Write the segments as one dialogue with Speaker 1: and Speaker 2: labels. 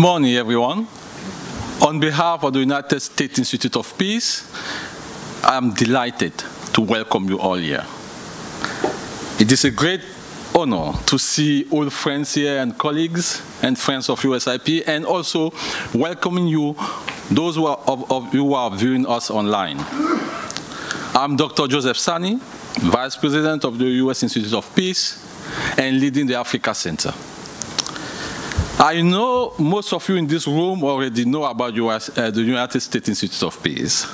Speaker 1: morning, everyone. On behalf of the United States Institute of Peace, I am delighted to welcome you all here. It is a great honor to see old friends here and colleagues and friends of USIP and also welcoming you, those who are, of, of you who are viewing us online. I'm Dr. Joseph Sany, Vice President of the U.S. Institute of Peace and leading the Africa Center. I know most of you in this room already know about US, uh, the United States Institute of Peace.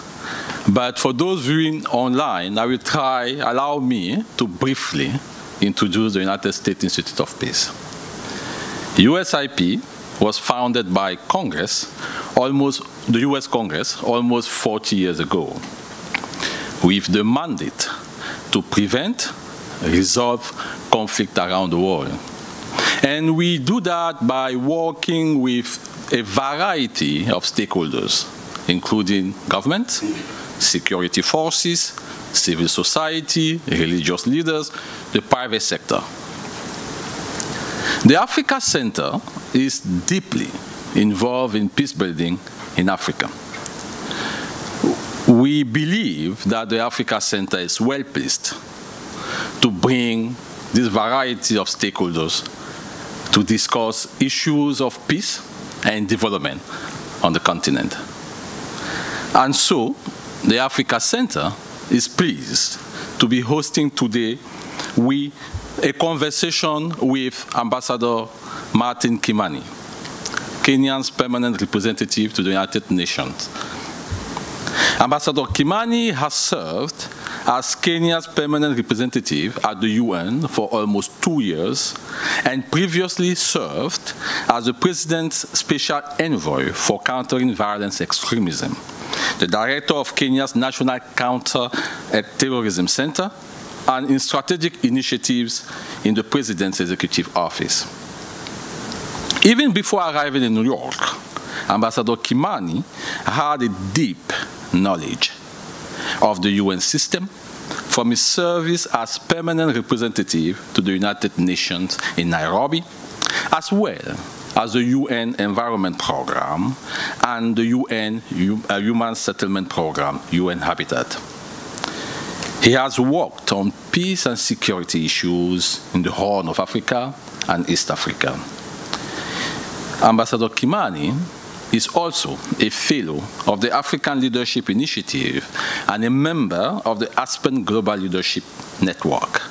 Speaker 1: But for those viewing online, I will try, allow me to briefly introduce the United States Institute of Peace. USIP was founded by Congress, almost the US Congress, almost 40 years ago, with the mandate to prevent, resolve conflict around the world. And we do that by working with a variety of stakeholders, including government, security forces, civil society, religious leaders, the private sector. The Africa Center is deeply involved in peace building in Africa. We believe that the Africa Center is well placed to bring this variety of stakeholders to discuss issues of peace and development on the continent. And so, the Africa Center is pleased to be hosting today we, a conversation with Ambassador Martin Kimani, Kenya's permanent representative to the United Nations. Ambassador Kimani has served as Kenya's permanent representative at the UN for almost two years and previously served as the President's Special Envoy for Countering Violence Extremism, the Director of Kenya's National Counter-Terrorism Center, and in strategic initiatives in the President's Executive Office. Even before arriving in New York, Ambassador Kimani had a deep knowledge of the UN system from his service as permanent representative to the United Nations in Nairobi, as well as the UN Environment Programme and the UN uh, Human Settlement Programme, UN Habitat. He has worked on peace and security issues in the Horn of Africa and East Africa. Ambassador Kimani is also a fellow of the African Leadership Initiative and a member of the Aspen Global Leadership Network.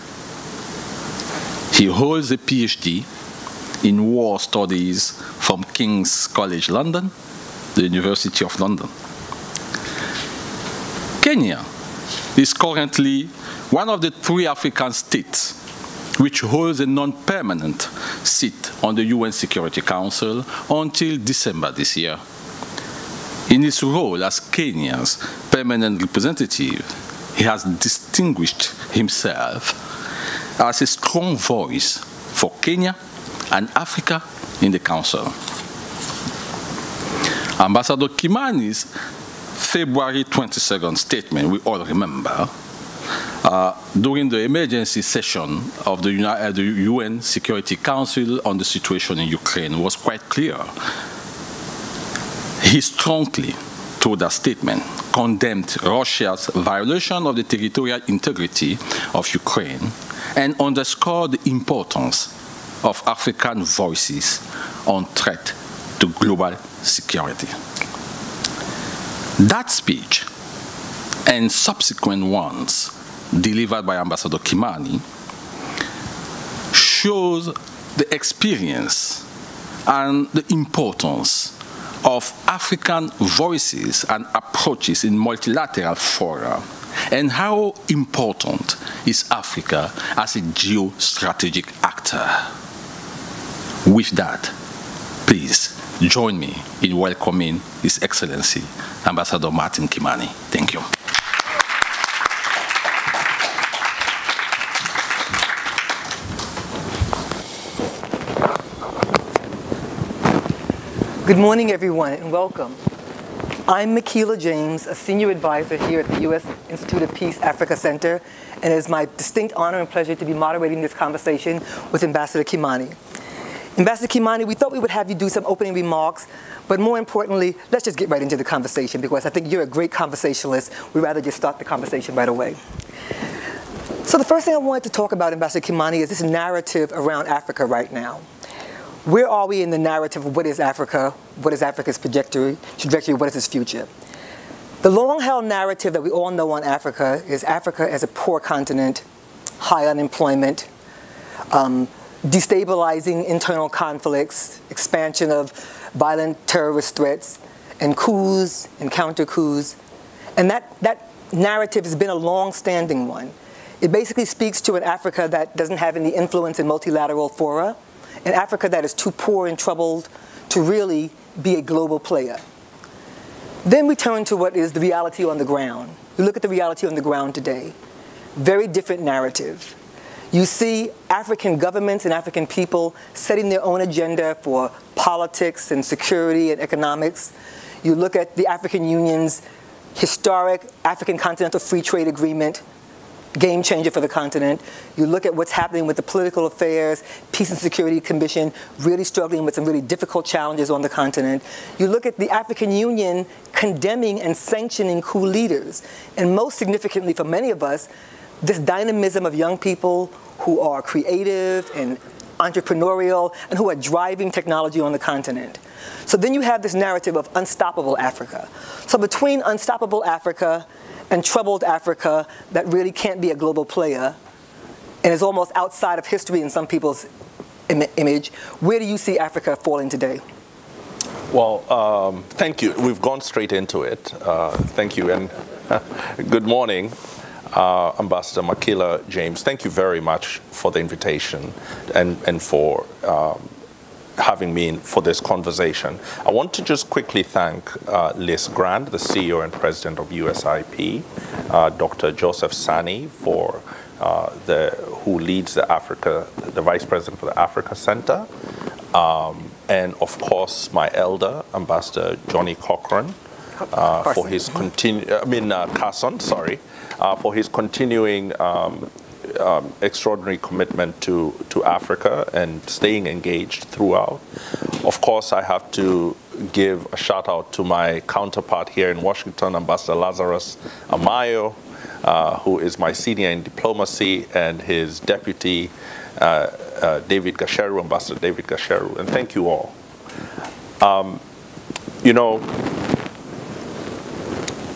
Speaker 1: He holds a PhD in war studies from King's College London, the University of London. Kenya is currently one of the three African states which holds a non-permanent seat on the UN Security Council until December this year. In his role as Kenya's permanent representative, he has distinguished himself as a strong voice for Kenya and Africa in the Council. Ambassador Kimani's February 22nd statement, we all remember, uh, during the emergency session of the, uh, the, UN Security Council on the situation in Ukraine was quite clear. He strongly, through that statement, condemned Russia's violation of the territorial integrity of Ukraine and underscored the importance of African voices on threat to global security. That speech and subsequent ones delivered by Ambassador Kimani shows the experience and the importance of African voices and approaches in multilateral fora and how important is Africa as a geostrategic actor. With that, please join me in welcoming His Excellency Ambassador Martin Kimani. Thank you.
Speaker 2: Good morning, everyone, and welcome. I'm Makila James, a senior advisor here at the U.S. Institute of Peace Africa Center, and it is my distinct honor and pleasure to be moderating this conversation with Ambassador Kimani. Ambassador Kimani, we thought we would have you do some opening remarks, but more importantly, let's just get right into the conversation because I think you're a great conversationalist. We'd rather just start the conversation right away. So the first thing I wanted to talk about, Ambassador Kimani, is this narrative around Africa right now. Where are we in the narrative of what is Africa? What is Africa's trajectory? Trajectory? What is its future? The long-held narrative that we all know on Africa is Africa as a poor continent, high unemployment, um, destabilizing internal conflicts, expansion of violent terrorist threats, and coups and counter coups. And that, that narrative has been a long-standing one. It basically speaks to an Africa that doesn't have any influence in multilateral fora, an Africa that is too poor and troubled to really be a global player. Then we turn to what is the reality on the ground. We look at the reality on the ground today. Very different narrative. You see African governments and African people setting their own agenda for politics and security and economics. You look at the African Union's historic African Continental Free Trade Agreement game changer for the continent. You look at what's happening with the political affairs, Peace and Security Commission really struggling with some really difficult challenges on the continent. You look at the African Union condemning and sanctioning coup leaders. And most significantly for many of us, this dynamism of young people who are creative and entrepreneurial and who are driving technology on the continent. So then you have this narrative of unstoppable Africa. So between unstoppable Africa and troubled Africa that really can't be a global player and is almost outside of history in some people's Im image. Where do you see Africa falling today?
Speaker 3: Well, um, thank you. We've gone straight into it. Uh, thank you, and good morning, uh, Ambassador Makila James. Thank you very much for the invitation and, and for um, having me in for this conversation. I want to just quickly thank uh, Lise Grande, the CEO and President of USIP, uh, Dr. Joseph Sany for uh, the who leads the Africa, the Vice President for the Africa Center, um, and of course my elder, Ambassador Johnny Cochran, uh, for his continue. I mean uh, Carson, sorry, uh, for his continuing. Um, um, extraordinary commitment to, to Africa and staying engaged throughout. Of course, I have to give a shout out to my counterpart here in Washington, Ambassador Lazarus Amayo, uh, who is my senior in diplomacy, and his deputy, uh, uh, David Gasheru, Ambassador David Gasheru, and thank you all. Um, you know,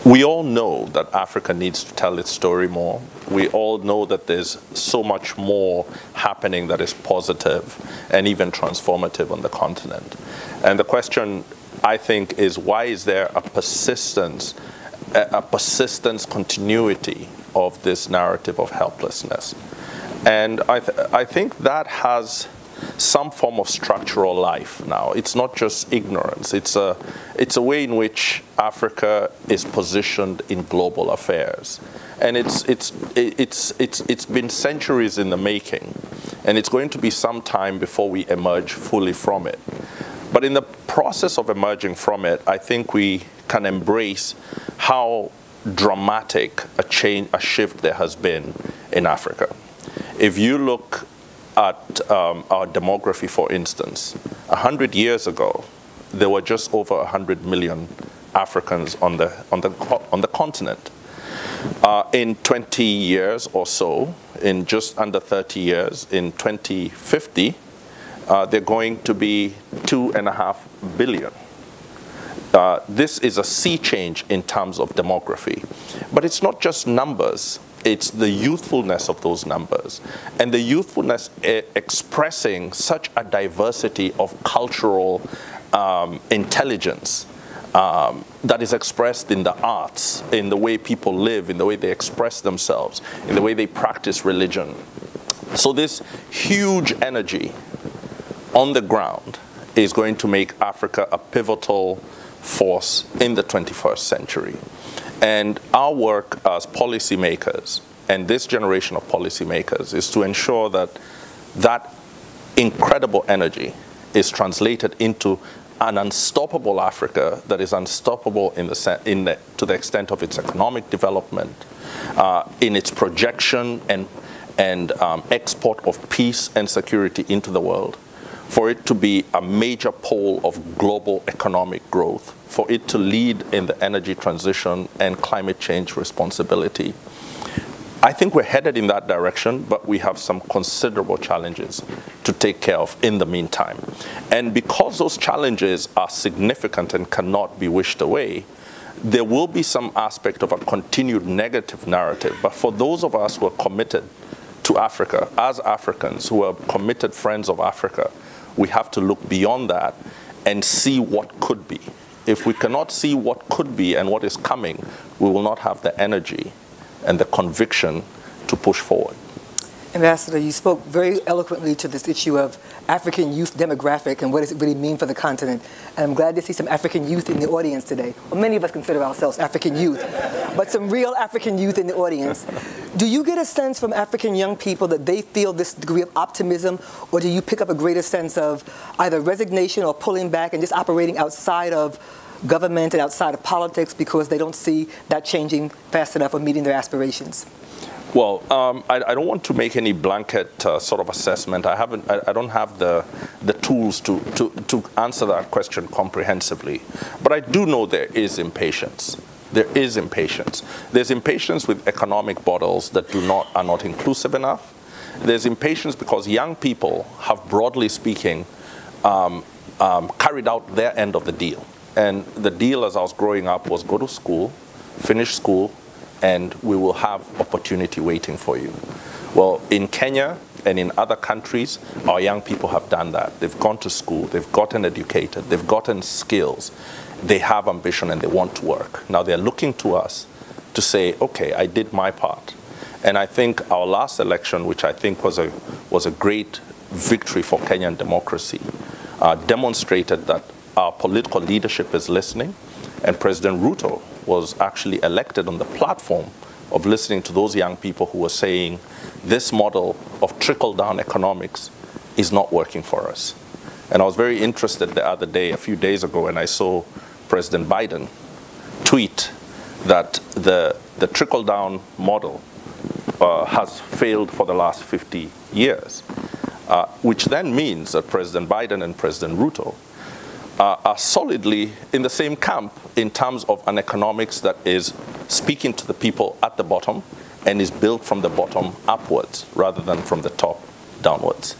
Speaker 3: we all know that Africa needs to tell its story more. We all know that there's so much more happening that is positive and even transformative on the continent. And the question, I think, is why is there a persistence, a persistence continuity of this narrative of helplessness? And I, th I think that has some form of structural life now. It's not just ignorance. It's a, it's a way in which Africa is positioned in global affairs. And it's, it's, it's, it's, it's been centuries in the making. And it's going to be some time before we emerge fully from it. But in the process of emerging from it, I think we can embrace how dramatic a change, a shift there has been in Africa. If you look at um, our demography, for instance, 100 years ago, there were just over 100 million Africans on the, on the, on the continent. Uh, in 20 years or so, in just under 30 years, in 2050, uh, they're going to be two and a half billion. Uh, this is a sea change in terms of demography. But it's not just numbers it's the youthfulness of those numbers and the youthfulness eh, expressing such a diversity of cultural um, intelligence um, that is expressed in the arts, in the way people live, in the way they express themselves, in the way they practice religion. So this huge energy on the ground is going to make Africa a pivotal force in the 21st century. And our work as policymakers and this generation of policymakers is to ensure that that incredible energy is translated into an unstoppable Africa that is unstoppable in the, in the, to the extent of its economic development, uh, in its projection and, and um, export of peace and security into the world, for it to be a major pole of global economic growth, for it to lead in the energy transition and climate change responsibility. I think we're headed in that direction, but we have some considerable challenges to take care of in the meantime. And because those challenges are significant and cannot be wished away, there will be some aspect of a continued negative narrative. But for those of us who are committed to Africa, as Africans who are committed friends of Africa, we have to look beyond that and see what could be. If we cannot see what could be and what is coming, we will not have the energy and the conviction to push forward.
Speaker 2: Ambassador, you spoke very eloquently to this issue of African youth demographic and what does it really mean for the continent. And I'm glad to see some African youth in the audience today. Well, many of us consider ourselves African youth, but some real African youth in the audience. Do you get a sense from African young people that they feel this degree of optimism, or do you pick up a greater sense of either resignation or pulling back and just operating outside of government and outside of politics because they don't see that changing fast enough or meeting their aspirations?
Speaker 3: Well, um, I, I, don't want to make any blanket uh, sort of assessment. I haven't. I, I, don't have the the tools to, to to answer that question comprehensively. But I do know there is impatience. There is impatience. There's impatience with economic models that do not are not inclusive enough. There's impatience because young people have, broadly speaking, um, um, carried out their end of the deal. And the deal, as I was growing up, was go to school, finish school, and we will have opportunity waiting for you. Well, in Kenya and in other countries, our young people have done that. They've gone to school, they've gotten educated, they've gotten skills, they have ambition and they want to work. Now they're looking to us to say, okay, I did my part. And I think our last election, which I think was a, was a great victory for Kenyan democracy, uh, demonstrated that our political leadership is listening, and President Ruto was actually elected on the platform of listening to those young people who were saying this model of trickle down economics is not working for us. And I was very interested the other day, a few days ago, when I saw President Biden tweet that the, the trickle down model uh, has failed for the last 50 years, uh, which then means that President Biden and President Ruto uh, are solidly in the same camp in terms of an economics that is speaking to the people at the bottom and is built from the bottom upwards rather than from the top downwards.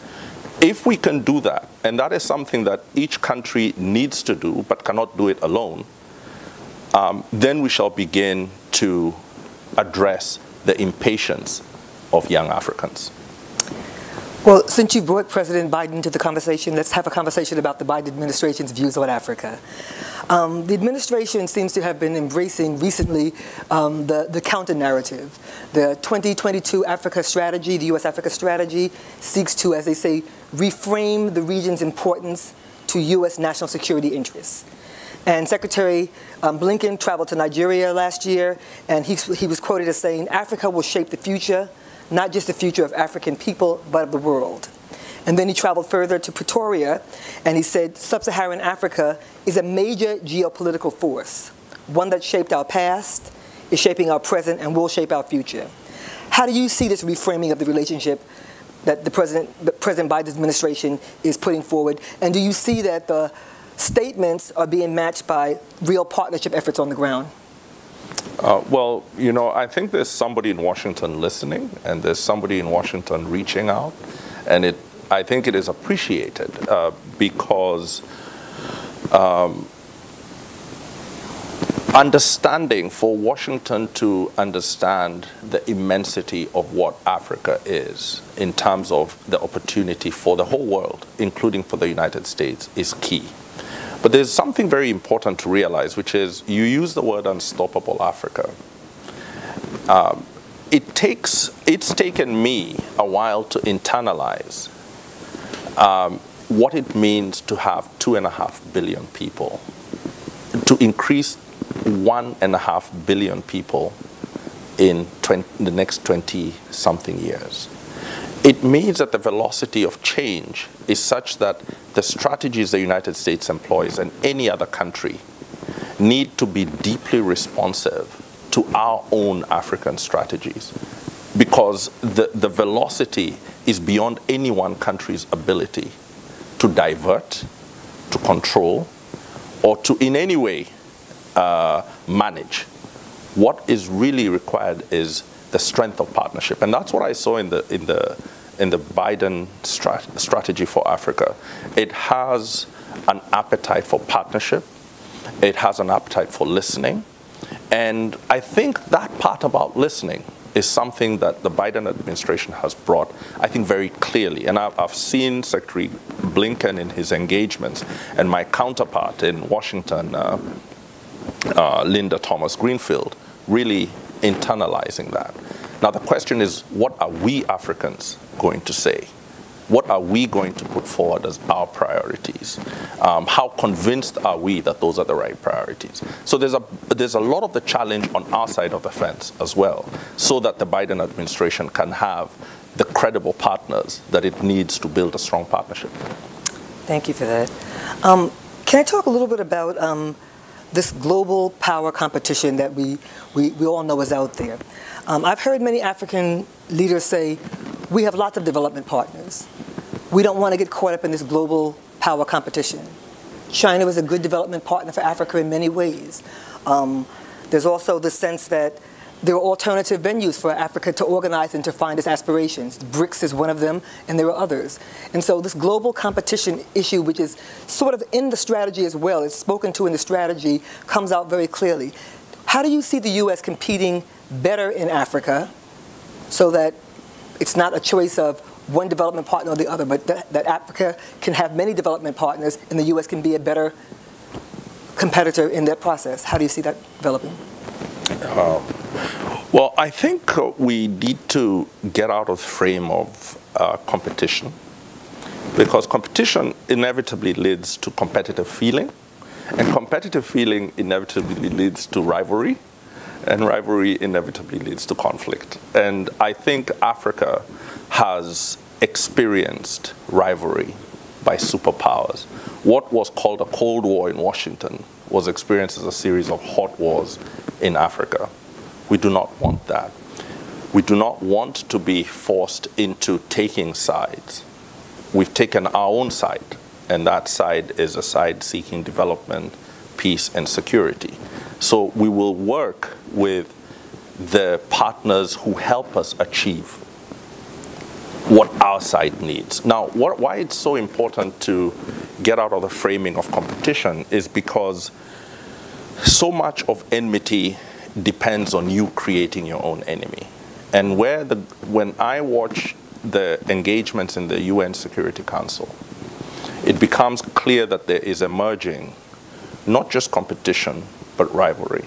Speaker 3: If we can do that, and that is something that each country needs to do but cannot do it alone, um, then we shall begin to address the impatience of young Africans.
Speaker 2: Well, since you brought President Biden to the conversation, let's have a conversation about the Biden administration's views on Africa. Um, the administration seems to have been embracing recently um, the, the counter narrative. The 2022 Africa strategy, the U.S. Africa strategy, seeks to, as they say, reframe the region's importance to U.S. national security interests. And Secretary um, Blinken traveled to Nigeria last year, and he, he was quoted as saying, Africa will shape the future not just the future of African people, but of the world. And then he traveled further to Pretoria, and he said sub-Saharan Africa is a major geopolitical force, one that shaped our past, is shaping our present, and will shape our future. How do you see this reframing of the relationship that the President, the President Biden's administration is putting forward? And do you see that the statements are being matched by real partnership efforts on the ground?
Speaker 3: Uh, well, you know, I think there's somebody in Washington listening, and there's somebody in Washington reaching out, and it. I think it is appreciated uh, because um, understanding for Washington to understand the immensity of what Africa is in terms of the opportunity for the whole world, including for the United States, is key. But there's something very important to realize, which is you use the word unstoppable Africa. Um, it takes, it's taken me a while to internalize um, what it means to have two and a half billion people, to increase one and a half billion people in 20, the next 20 something years. It means that the velocity of change is such that the strategies the United States employs and any other country need to be deeply responsive to our own African strategies because the, the velocity is beyond any one country's ability to divert, to control, or to in any way uh, manage. What is really required is the strength of partnership, and that's what I saw in the in the in the Biden strat- strategy for Africa. It has an appetite for partnership. It has an appetite for listening, and I think that part about listening is something that the Biden administration has brought, I think, very clearly. And I've, seen Secretary Blinken in his engagements, and my counterpart in Washington, uh, uh, Linda Thomas Greenfield, really internalizing that. Now, the question is what are we Africans going to say? What are we going to put forward as our priorities? Um, how convinced are we that those are the right priorities? So there's a, there's a lot of the challenge on our side of the fence as well, so that the Biden administration can have the credible partners that it needs to build a strong partnership.
Speaker 2: Thank you for that. Um, can I talk a little bit about um, this global power competition that we, we, we all know is out there? Um, I've heard many African leaders say, we have lots of development partners. We don't want to get caught up in this global power competition. China was a good development partner for Africa in many ways. Um, there's also the sense that there are alternative venues for Africa to organize and to find its aspirations. BRICS is one of them, and there are others. And so this global competition issue, which is sort of in the strategy as well, it's spoken to in the strategy, comes out very clearly. How do you see the U.S. competing better in Africa so that it's not a choice of one development partner or the other, but that, that Africa can have many development partners and the U.S. can be a better competitor in that process. How do you see that developing?
Speaker 3: Uh, well, I think we need to get out of the frame of uh, competition because competition inevitably leads to competitive feeling, and competitive feeling inevitably leads to rivalry, and rivalry inevitably leads to conflict. And I think Africa has experienced rivalry by superpowers. What was called a Cold War in Washington was experienced as a series of hot wars in Africa. We do not want that. We do not want to be forced into taking sides. We've taken our own side, and that side is a side seeking development, peace, and security. So we will work with the partners who help us achieve what our side needs. Now, what, why it's so important to get out of the framing of competition is because so much of enmity depends on you creating your own enemy. And where the, when I watch the engagements in the UN Security Council, it becomes clear that there is emerging not just competition, but rivalry.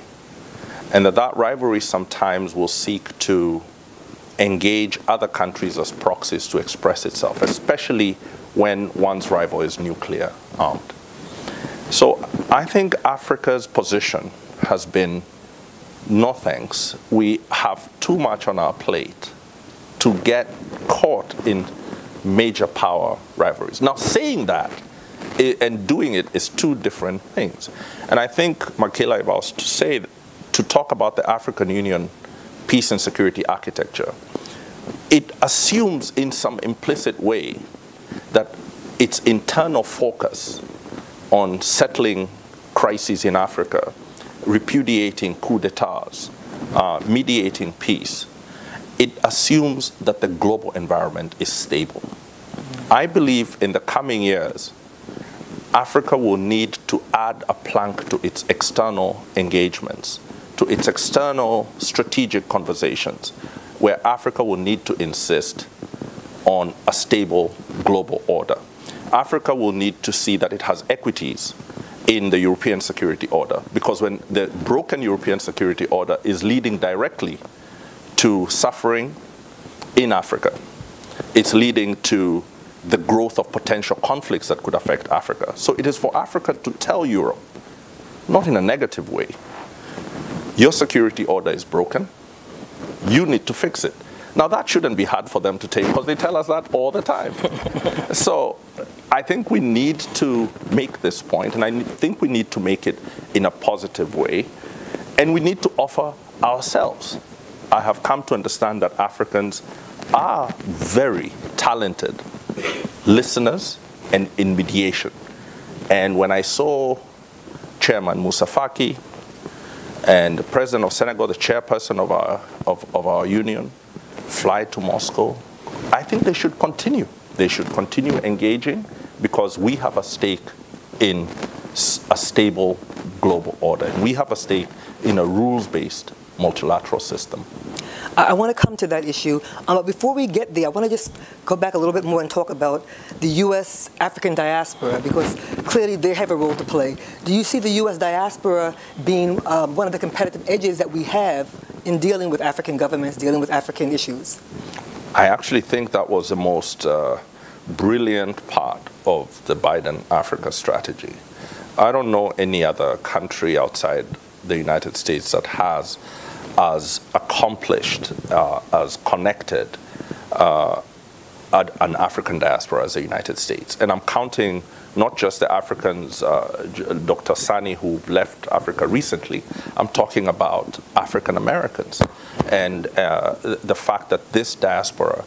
Speaker 3: And that that rivalry sometimes will seek to engage other countries as proxies to express itself, especially when one's rival is nuclear armed. So I think Africa's position has been no thanks. We have too much on our plate to get caught in major power rivalries. Now, saying that and doing it is two different things. And I think, Makila, if I was to say, to talk about the African Union peace and security architecture, it assumes in some implicit way that its internal focus on settling crises in Africa, repudiating coups d'etats, uh, mediating peace, it assumes that the global environment is stable. I believe in the coming years, Africa will need to add a plank to its external engagements, to its external strategic conversations, where Africa will need to insist on a stable global order. Africa will need to see that it has equities in the European security order, because when the broken European security order is leading directly to suffering in Africa, it's leading to the growth of potential conflicts that could affect Africa. So it is for Africa to tell Europe, not in a negative way, your security order is broken, you need to fix it. Now that shouldn't be hard for them to take because they tell us that all the time. so I think we need to make this point, and I think we need to make it in a positive way, and we need to offer ourselves. I have come to understand that Africans are very talented listeners, and in mediation. And when I saw Chairman Moussa Faki and the President of Senegal, the chairperson of our, of, of our union, fly to Moscow, I think they should continue. They should continue engaging because we have a stake in a stable global order. We have a stake in a rules-based multilateral system.
Speaker 2: I, want to come to that issue, um, but before we get there, I want to just go back a little bit more and talk about the U.S. African diaspora, because clearly they have a role to play. Do you see the U.S. diaspora being um, one of the competitive edges that we have in dealing with African governments, dealing with African issues?
Speaker 3: I actually think that was the most uh, brilliant part of the Biden Africa strategy. I don't know any other country outside the United States that has as accomplished, uh, as connected uh, an African diaspora as the United States. And I'm counting not just the Africans, uh, Dr. Sany, who left Africa recently, I'm talking about African Americans. And uh, the fact that this diaspora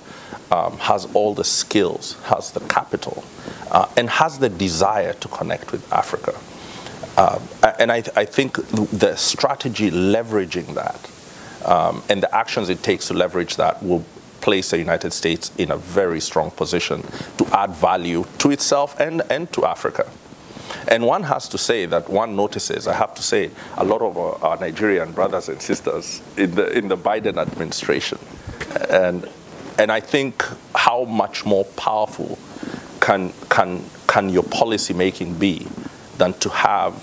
Speaker 3: um, has all the skills, has the capital, uh, and has the desire to connect with Africa. Uh, and I, I, think the strategy leveraging that um, and the actions it takes to leverage that will place the United States in a very strong position to add value to itself and, and to Africa. And one has to say that one notices, I have to say, a lot of our, our Nigerian brothers and sisters in the, in the Biden administration. And, and I think how much more powerful can, can, can your policy making be than to have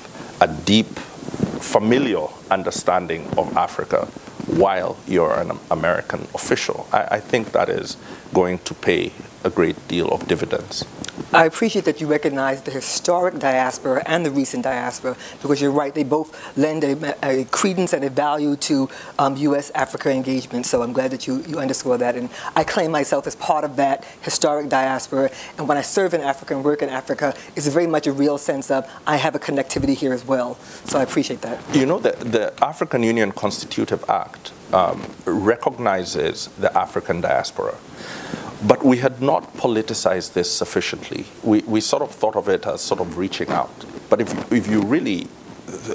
Speaker 3: a deep, familiar understanding of Africa while you're an American official. I, I, think that is going to pay a great deal of dividends.
Speaker 2: I appreciate that you recognize the historic diaspora and the recent diaspora because you're right, they both lend a, a credence and a value to um, U.S. Africa engagement. So I'm glad that you, you underscore that. And I claim myself as part of that historic diaspora. And when I serve in Africa and work in Africa, it's very much a real sense of I have a connectivity here as well. So I appreciate that.
Speaker 3: You know, the, the African Union Constitutive Act um, recognizes the African diaspora. But we had not politicized this sufficiently. We, we sort of thought of it as sort of reaching out. But if, if you really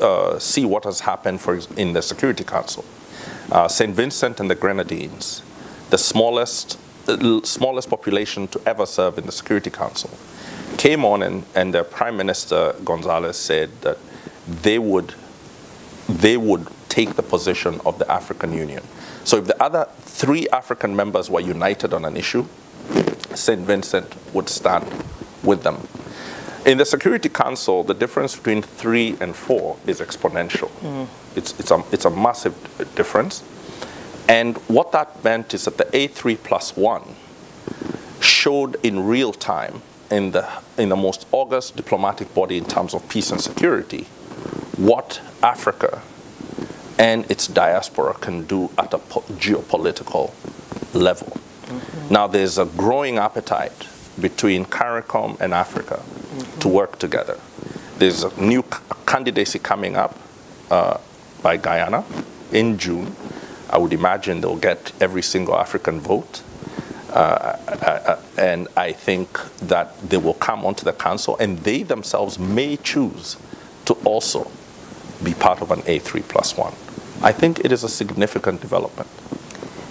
Speaker 3: uh, see what has happened for, in the Security Council, uh, St. Vincent and the Grenadines, the smallest, smallest population to ever serve in the Security Council, came on and, and the Prime Minister Gonsalves said that they would, they would take the position of the African Union. So if the other three African members were united on an issue, St. Vincent would stand with them. In the Security Council, the difference between three and four is exponential. Mm. It's, it's, a, it's a massive difference. And what that meant is that the A3 plus one showed in real time in the, in the most august diplomatic body in terms of peace and security what Africa and its diaspora can do at a geopolitical level. Mm -hmm. Now, there's a growing appetite between CARICOM and Africa mm -hmm. to work together. There's a new candidacy coming up uh, by Guyana in June. I would imagine they'll get every single African vote. Uh, uh, uh and I think that they will come onto the council and they themselves may choose to also be part of an A3 plus one. I think it is a significant development.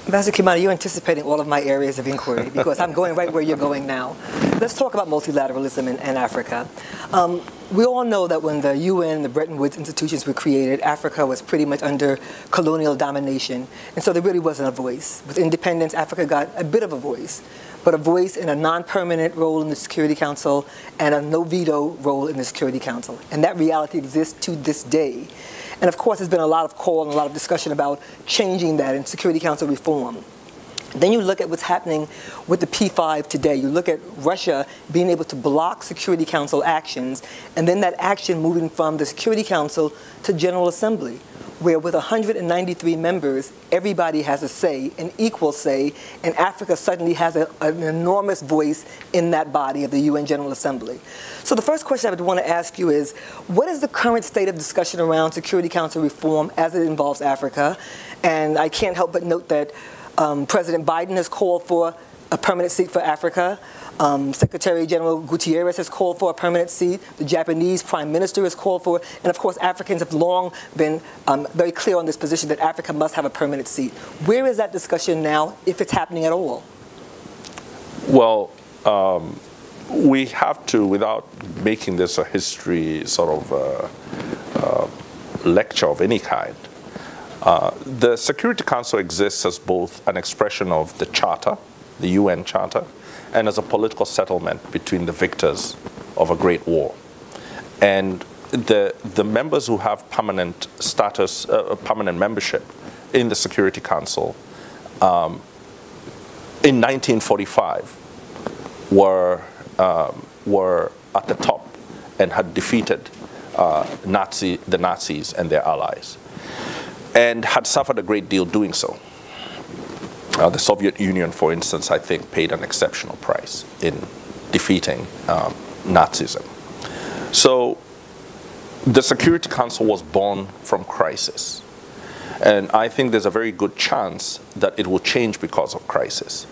Speaker 2: Ambassador Kimani, you're anticipating all of my areas of inquiry because I'm going right where you're going now. Let's talk about multilateralism in, in Africa. Um, we all know that when the UN, the Bretton Woods institutions were created, Africa was pretty much under colonial domination. And so there really wasn't a voice. With independence, Africa got a bit of a voice, but a voice in a non-permanent role in the Security Council and a no veto role in the Security Council. And that reality exists to this day. And of course, there's been a lot of call and a lot of discussion about changing that in Security Council reform. Then you look at what's happening with the P5 today. You look at Russia being able to block Security Council actions, and then that action moving from the Security Council to General Assembly where with 193 members, everybody has a say, an equal say, and Africa suddenly has a, an enormous voice in that body of the UN General Assembly. So the first question I would want to ask you is, what is the current state of discussion around Security Council reform as it involves Africa? And I can't help but note that um, President Biden has called for a permanent seat for Africa. Um, Secretary General Guterres has called for a permanent seat. The Japanese Prime Minister has called for, and of course, Africans have long been um, very clear on this position that Africa must have a permanent seat. Where is that discussion now, if it's happening at all?
Speaker 3: Well, um, we have to, without making this a history sort of uh, uh, lecture of any kind, uh, the Security Council exists as both an expression of the Charter, the UN Charter, and as a political settlement between the victors of a great war. And the, the members who have permanent status, uh, permanent membership in the Security Council um, in 1945 were, um, were at the top and had defeated uh, Nazi, the Nazis and their allies, and had suffered a great deal doing so. Uh, the Soviet Union, for instance, I think paid an exceptional price in defeating um, Nazism. So the Security Council was born from crisis. And I think there's a very good chance that it will change because of crisis.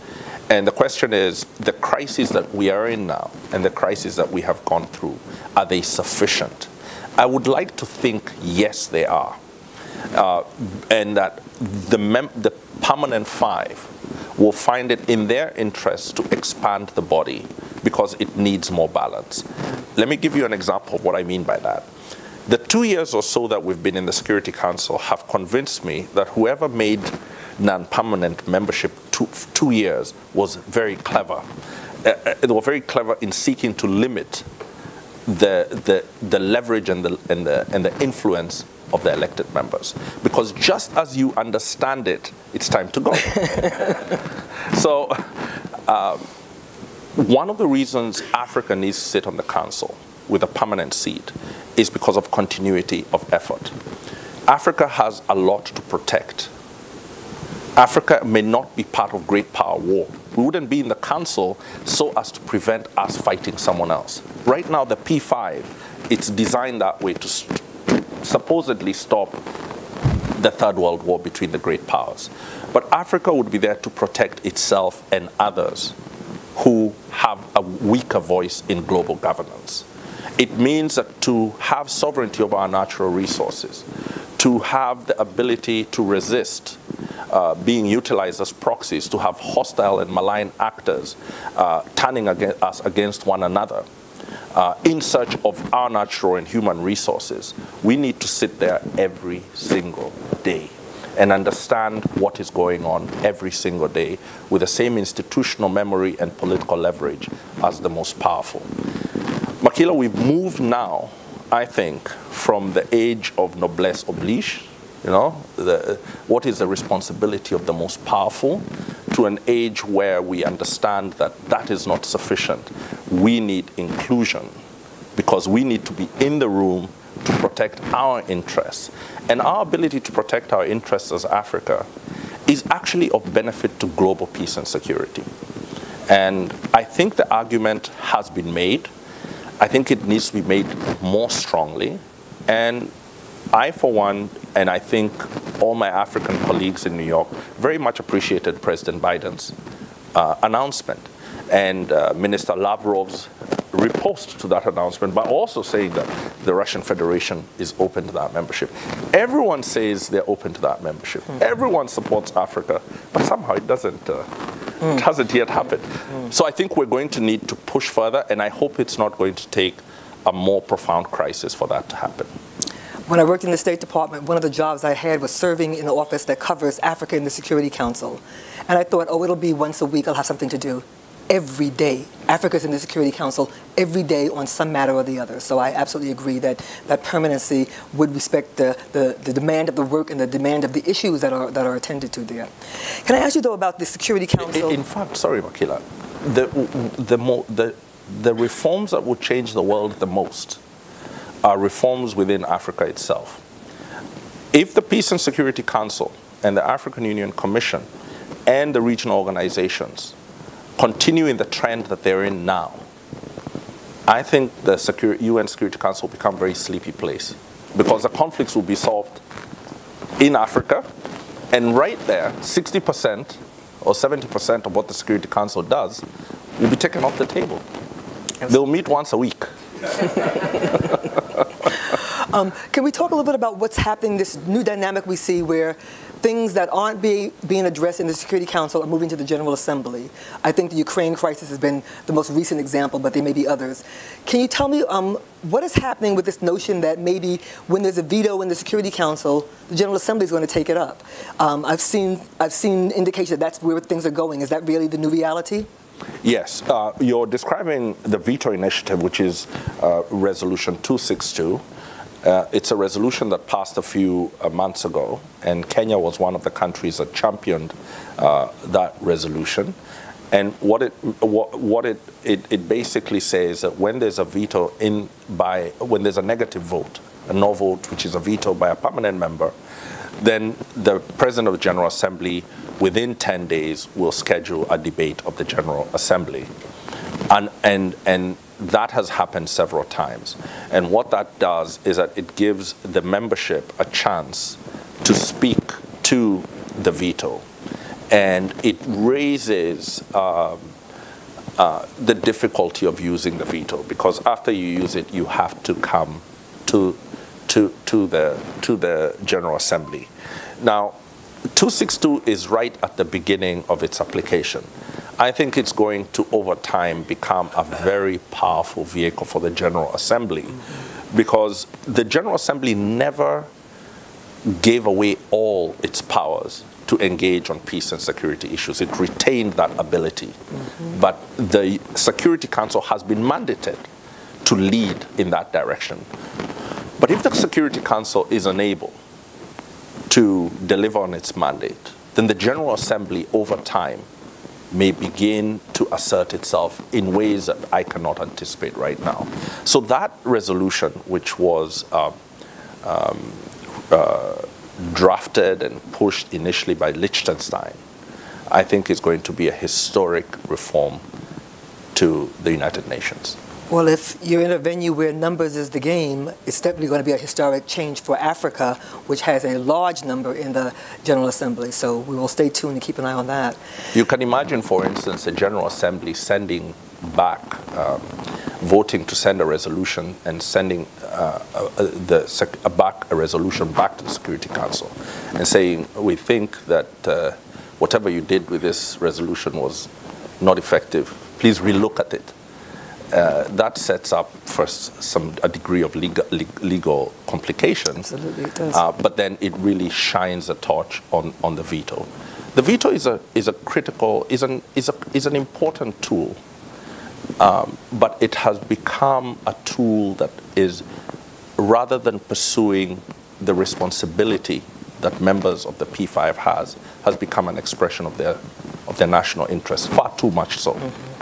Speaker 3: And the question is, the crises that we are in now and the crises that we have gone through, are they sufficient? I would like to think, yes, they are. Uh, and that the, the permanent five will find it in their interest to expand the body because it needs more balance. Let me give you an example of what I mean by that. The two years or so that we've been in the Security Council have convinced me that whoever made non-permanent membership two, two years was very clever. Uh, uh they were very clever in seeking to limit the, the, the leverage and the, and, the, and the influence of the elected members. Because just as you understand it, it's time to go. so, uh, one of the reasons Africa needs to sit on the council with a permanent seat is because of continuity of effort. Africa has a lot to protect. Africa may not be part of great power war. We wouldn't be in the council so as to prevent us fighting someone else. Right now, the P5, it's designed that way to supposedly stop the Third World War between the great powers. But Africa would be there to protect itself and others who have a weaker voice in global governance. It means that to have sovereignty over our natural resources, to have the ability to resist uh, being utilized as proxies, to have hostile and malign actors uh, turning against us against one another, uh, in search of our natural and human resources, we need to sit there every single day and understand what is going on every single day with the same institutional memory and political leverage as the most powerful. Makila, we've moved now, I think, from the age of noblesse oblige, you know, the, what is the responsibility of the most powerful, to an age where we understand that that is not sufficient. We need inclusion because we need to be in the room to protect our interests. And our ability to protect our interests as Africa is actually of benefit to global peace and security. And I think the argument has been made. I think it needs to be made more strongly. And I, for one, and I think all my African colleagues in New York very much appreciated President Biden's uh, announcement and uh, Minister Lavrov's repost to that announcement by also saying that the Russian Federation is open to that membership. Everyone says they're open to that membership. Mm. Everyone supports Africa, but somehow it doesn't. Uh, mm. It hasn't yet happened. Mm. So I think we're going to need to push further, and I hope it's not going to take a more profound crisis for that to happen.
Speaker 2: When I worked in the State Department, one of the jobs I had was serving in the office that covers Africa in the Security Council. And I thought, oh, it'll be once a week, I'll have something to do. Every day, Africa's in the Security Council every day on some matter or the other. So I absolutely agree that that permanency would respect the, the, the demand of the work and the demand of the issues that are, that are attended to there. Can I ask you, though, about the Security Council?
Speaker 3: In, in fact, sorry, Makila, the, the, more, the, the reforms that would change the world the most are reforms within Africa itself. If the Peace and Security Council and the African Union Commission and the regional organizations continue in the trend that they're in now, I think the UN Security Council will become a very sleepy place because the conflicts will be solved in Africa, and right there, 60% or 70% of what the Security Council does will be taken off the table. They'll meet once a week.
Speaker 2: um, can we talk a little bit about what's happening, this new dynamic we see where things that aren't be, being addressed in the Security Council are moving to the General Assembly. I think the Ukraine crisis has been the most recent example, but there may be others. Can you tell me um, what is happening with this notion that maybe when there's a veto in the Security Council, the General Assembly is going to take it up? Um, I've seen I've seen indication that that's where things are going. Is that really the new reality?
Speaker 3: Yes, uh, you're describing the veto initiative, which is uh, Resolution 262. Uh, it's a resolution that passed a few uh, months ago, and Kenya was one of the countries that championed uh, that resolution. And what it what, what it, it, it basically says that when there's a veto in by when there's a negative vote, a no vote, which is a veto by a permanent member, then the president of the General Assembly within 10 days will schedule a debate of the General Assembly. And, and, and that has happened several times. And what that does is that it gives the membership a chance to speak to the veto. And it raises um, uh, the difficulty of using the veto because after you use it, you have to come to, to, to, the, to the General Assembly. Now, 262 is right at the beginning of its application. I think it's going to, over time, become a very powerful vehicle for the General Assembly because the General Assembly never gave away all its powers to engage on peace and security issues. It retained that ability. Mm-hmm. But the Security Council has been mandated to lead in that direction. But if the Security Council is unable to deliver on its mandate, then the General Assembly, over time, may begin to assert itself in ways that I cannot anticipate right now. So that resolution, which was uh, um, uh, drafted and pushed initially by Liechtenstein, I think is going to be a historic reform to the United Nations.
Speaker 2: Well, if you're in a venue where numbers is the game, it's definitely going to be a historic change for Africa, which has a large number in the General Assembly. So we will stay tuned and keep an eye on that.
Speaker 3: You can imagine, for instance, the General Assembly sending back, um, voting to send a resolution and sending uh, uh, the sec- back a resolution back to the Security Council and saying, we think that uh, whatever you did with this resolution was not effective. Please relook at it uh, that sets up for some a degree of legal, legal complications.
Speaker 2: Absolutely, it does. Uh,
Speaker 3: but then it really shines a torch on, on the veto. The veto is a is a critical is an is a is an important tool, um, but it has become a tool that is rather than pursuing the responsibility that members of the P5 has has become an expression of their of their national interest far too much so. Mm-hmm. Mm-hmm.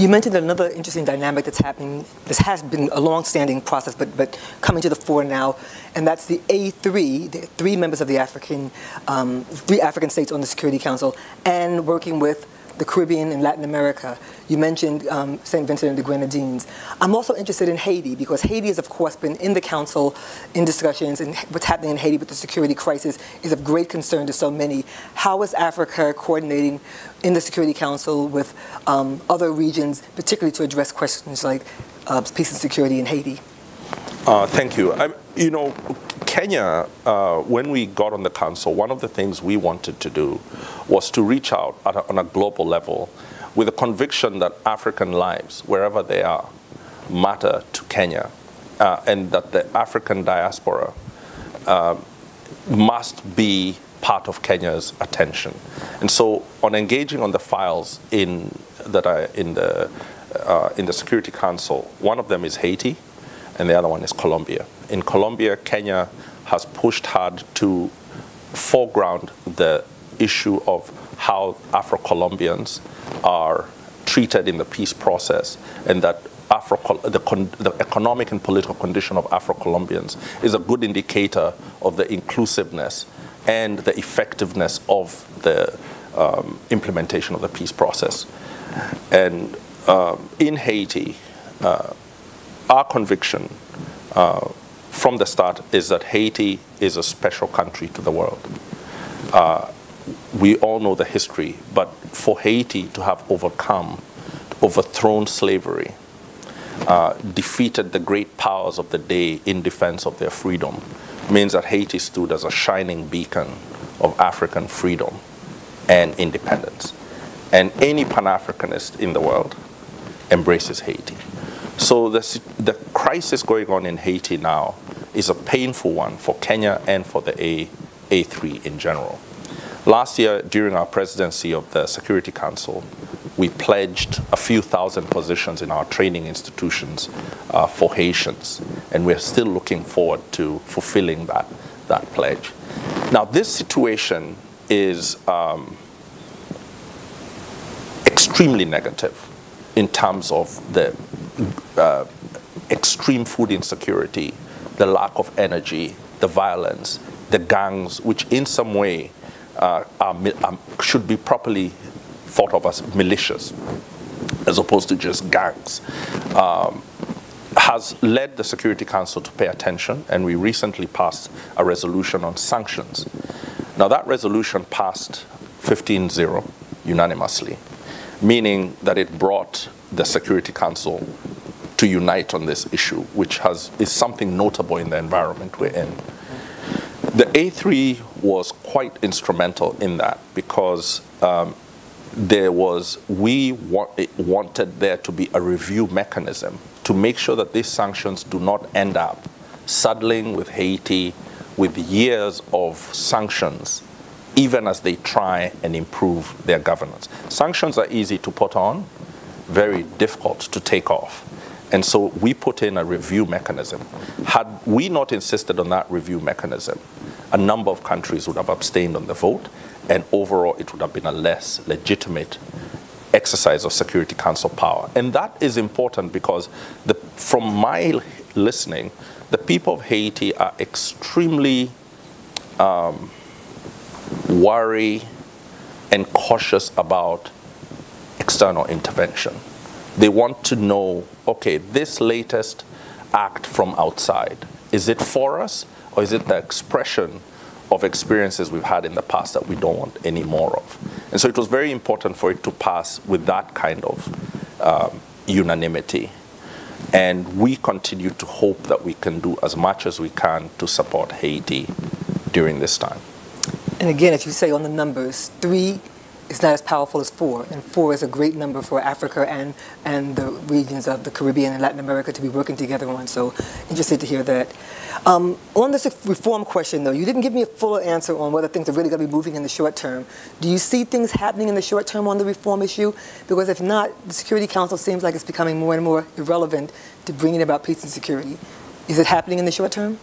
Speaker 2: You mentioned another interesting dynamic that's happening. This has been a long-standing process, but but coming to the fore now, and that's the A3, the three members of the African, um, three African states on the Security Council, and working with the Caribbean and Latin America. You mentioned um, St. Vincent and the Grenadines. I'm also interested in Haiti because Haiti has, of course, been in the Council in discussions, and what's happening in Haiti with the security crisis is of great concern to so many. How is Africa coordinating in the Security Council with um, other regions, particularly to address questions like uh, peace and security in Haiti?
Speaker 3: Uh, thank you. I, you know, Kenya, uh, when we got on the council, one of the things we wanted to do was to reach out a, on a global level with a conviction that African lives, wherever they are, matter to Kenya, uh, and that the African diaspora uh, must be part of Kenya's attention. And so, on engaging on the files in that are in the uh, in the Security Council, one of them is Haiti and the other one is Colombia. In Colombia, Kenya has pushed hard to foreground the issue of how Afro Colombians are treated in the peace process and that Afro, the, the, economic and political condition of Afro Colombians is a good indicator of the inclusiveness and the effectiveness of the um, implementation of the peace process. And um, in Haiti, uh, our conviction uh, from the start is that Haiti is a special country to the world. Uh, we all know the history, but for Haiti to have overcome, overthrown slavery, uh, defeated the great powers of the day in defense of their freedom, means that Haiti stood as a shining beacon of African freedom and independence. And any Pan Africanist in the world embraces Haiti. So the, the crisis going on in Haiti now is a painful one for Kenya and for the A, A3 in general. Last year, during our presidency of the Security Council, we pledged a few thousand positions in our training institutions uh, for Haitians, and we're still looking forward to fulfilling that, that pledge. Now, this situation is um, extremely negative in terms of the uh, extreme food insecurity, the lack of energy, the violence, the gangs, which in some way uh, are, are, should be properly thought of as militias as opposed to just gangs. Um, has led the Security Council to pay attention, and we recently passed a resolution on sanctions. Now, that resolution passed 15 0 unanimously, meaning that it brought the Security Council to unite on this issue, which has, is something notable in the environment we're in. The A3 was quite instrumental in that because um, there was, we wanted there to be a review mechanism to make sure that these sanctions do not end up saddling with Haiti with years of sanctions, even as they try and improve their governance. Sanctions are easy to put on, very difficult to take off. And so we put in a review mechanism. Had we not insisted on that review mechanism, a number of countries would have abstained on the vote, and overall it would have been a less legitimate exercise of Security Council power. And that is important because the, from my listening, the people of Haiti are extremely um, worried and cautious about external intervention. They want to know, okay, this latest act from outside, is it for us or is it the expression of experiences we've had in the past that we don't want any more of? And so it was very important for it to pass with that kind of um, unanimity. And we continue to hope that we can do as much as we can to support Haiti during this time.
Speaker 2: And again, as you say on the numbers, three is not as powerful as four, and four is a great number for Africa and, and the regions of the Caribbean and Latin America to be working together on. So interested to hear that. Um, on this reform question, though, you didn't give me a full answer on whether things are really going to be moving in the short term. Do you see things happening in the short term on the reform issue? Because if not, the Security Council seems like it's becoming more and more irrelevant to bringing about peace and security. Is it happening in the short term?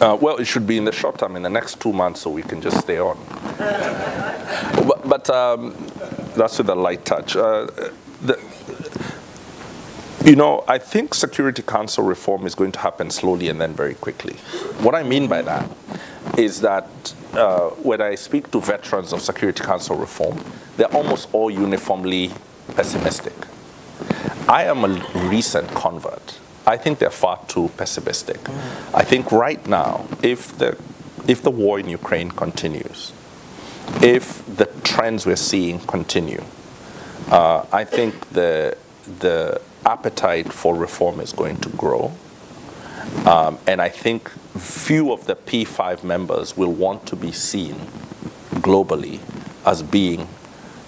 Speaker 3: Uh, well, it should be in the short term, in the next two months, so we can just stay on. but, but um, that's with a light touch. Uh, the, you know, I think Security Council reform is going to happen slowly and then very quickly. What I mean by that is that uh, when I speak to veterans of Security Council reform, they're almost all uniformly pessimistic. I am a recent convert. I think they're far too pessimistic. Mm. I think right now, if the, if the war in Ukraine continues, if the trends we're seeing continue, uh, I think the, the appetite for reform is going to grow. Um, and I think few of the P5 members will want to be seen globally as being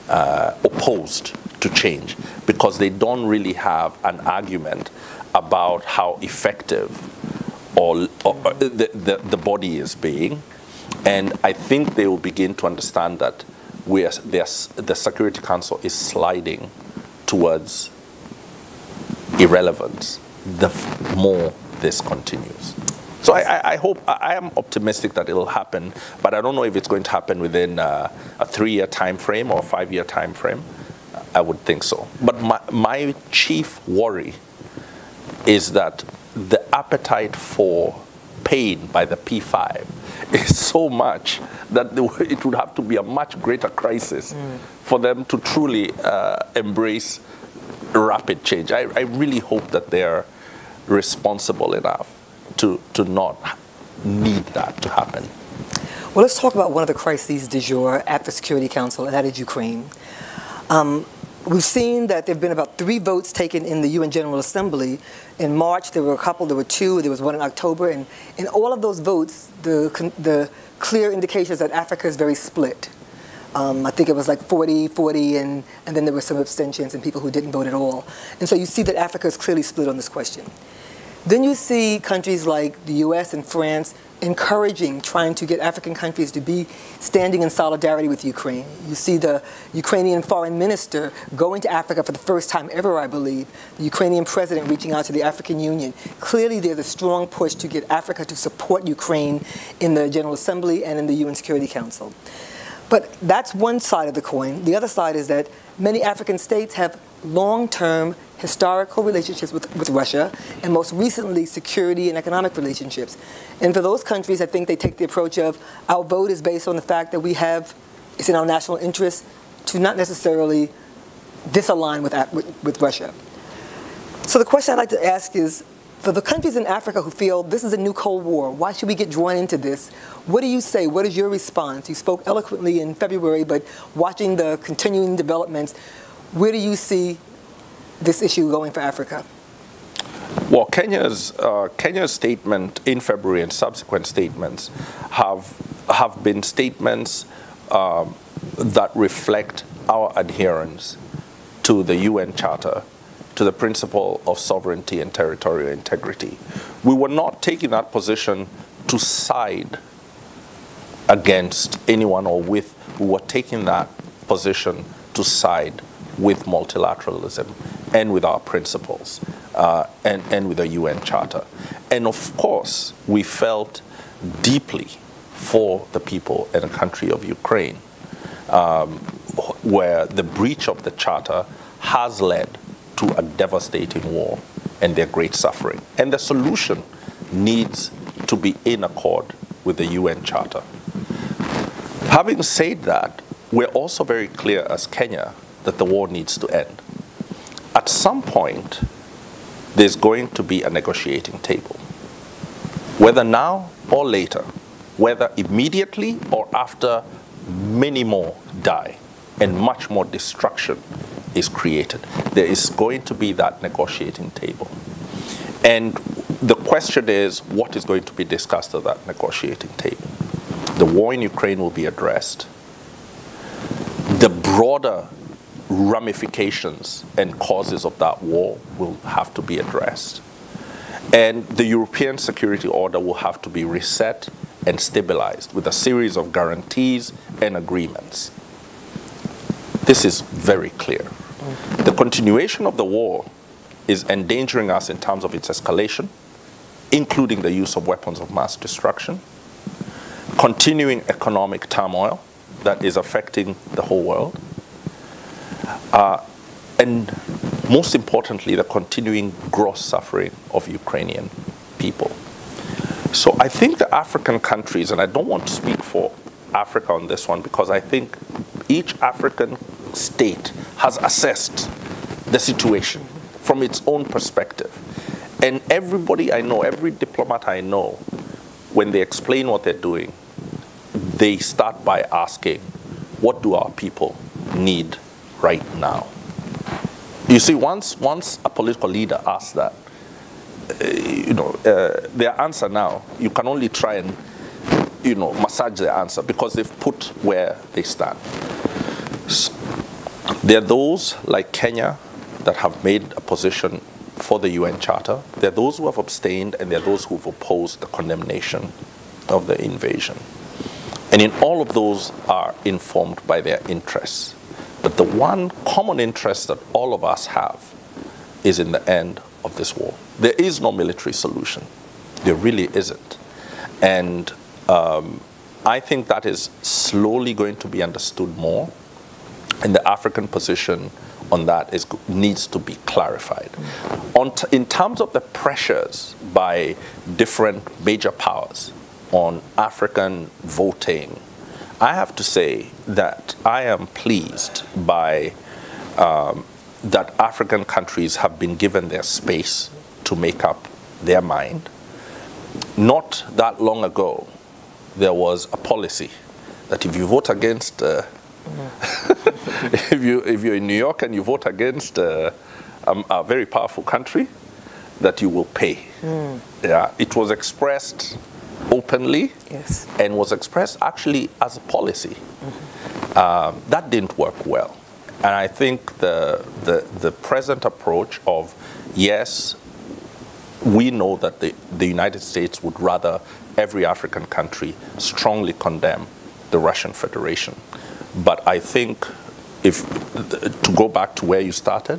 Speaker 3: uh, opposed to change because they don't really have an argument about how effective or, or the, the, the, body is being. And I think they will begin to understand that we are, the Security Council is sliding towards irrelevance the more this continues. So I, I, hope, I am optimistic that it'll happen, but I don't know if it's going to happen within uh, a three-year time frame or a five-year time frame. I would think so. But my, my chief worry is that the appetite for pain by the P5 is so much that it would have to be a much greater crisis mm. for them to truly uh, embrace rapid change. I, I really hope that they're responsible enough to, to not need that to happen.
Speaker 2: Well, let's talk about one of the crises du jour at the Security Council, and that is Ukraine. Um, we've seen that there have been about three votes taken in the UN General Assembly. In March, there were a couple, there were two, there was one in October, and in all of those votes, the, the clear indications that Africa is very split. Um, I think it was like 40, 40, and, and then there were some abstentions and people who didn't vote at all. And so you see that Africa is clearly split on this question. Then you see countries like the US and France encouraging, trying to get African countries to be standing in solidarity with Ukraine. You see the Ukrainian foreign minister going to Africa for the first time ever, I believe, the Ukrainian president reaching out to the African Union. Clearly, there's a strong push to get Africa to support Ukraine in the General Assembly and in the UN Security Council. But that's one side of the coin. The other side is that many African states have long-term historical relationships with, with Russia, and most recently, security and economic relationships. And for those countries, I think they take the approach of our vote is based on the fact that we have, it's in our national interest to not necessarily disalign with, with, with Russia. So the question I'd like to ask is, for the countries in Africa who feel this is a new Cold War, why should we get drawn into this? What do you say? What is your response? You spoke eloquently in February, but watching the continuing developments, where do you see this issue going for Africa?
Speaker 3: Well, Kenya's uh, Kenya's statement in February and subsequent statements have have been statements um, that reflect our adherence to the UN Charter to the principle of sovereignty and territorial integrity. We were not taking that position to side against anyone or with, we were taking that position to side with multilateralism and with our principles uh, and, and with the UN Charter. And of course, we felt deeply for the people and the country of Ukraine, um, where the breach of the Charter has led to a devastating war and their great suffering. And the solution needs to be in accord with the UN Charter. Having said that, we're also very clear as Kenya that the war needs to end. At some point, there's going to be a negotiating table. Whether now or later, whether immediately or after many more die and much more destruction is created. There is going to be that negotiating table. And the question is what is going to be discussed at that negotiating table? The war in Ukraine will be addressed. The broader ramifications and causes of that war will have to be addressed. And the European security order will have to be reset and stabilized with a series of guarantees and agreements. This is very clear. The continuation of the war is endangering us in terms of its escalation, including the use of weapons of mass destruction, continuing economic turmoil that is affecting the whole world, uh, and most importantly, the continuing gross suffering of Ukrainian people. So I think the African countries, and I don't want to speak for Africa on this one because I think each African state has assessed the situation from its own perspective. And everybody I know, every diplomat I know, when they explain what they're doing, they start by asking, what do our people need right now? You see, once, once a political leader asks that, uh, you know, uh, their answer now, you can only try and, you know, massage their answer because they've put where they stand. So, there are those like Kenya that have made a position for the UN Charter. There are those who have abstained, and there are those who have opposed the condemnation of the invasion. And in all of those are informed by their interests. But the one common interest that all of us have is in the end of this war. There is no military solution. There really isn't. And um, I think that is slowly going to be understood more and the African position on that is, needs to be clarified. On in terms of the pressures by different major powers on African voting, I have to say that I am pleased by um, that African countries have been given their space to make up their mind. Not that long ago, there was a policy that if you vote against, uh, if, you, if you're in New York and you vote against uh, a, a very powerful country, that you will pay. Mm. Yeah, it was expressed openly
Speaker 2: yes.
Speaker 3: and was expressed actually as a policy. Mm-hmm. Um, that didn't work well. And I think the, the, the present approach of, yes, we know that the, the United States would rather every African country strongly condemn the Russian Federation. But I think if to go back to where you started,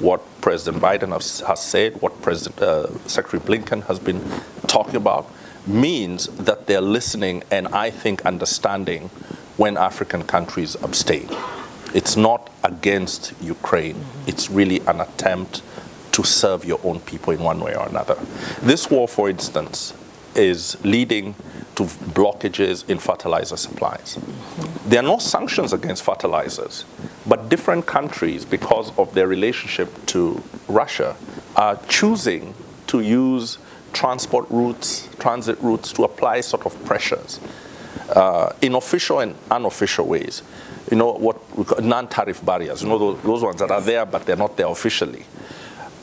Speaker 3: what President Biden has, has said, what President uh, Secretary Blinken has been talking about, means that they're listening and I think understanding when African countries abstain. It's not against Ukraine. Mm-hmm. It's really an attempt to serve your own people in one way or another. This war, for instance, is leading to blockages in fertilizer supplies. There are no sanctions against fertilizers, but different countries, because of their relationship to Russia, are choosing to use transport routes, transit routes to apply sort of pressures uh, in official and unofficial ways. You know, what non-tariff barriers, you know, those, those, ones that are there, but they're not there officially.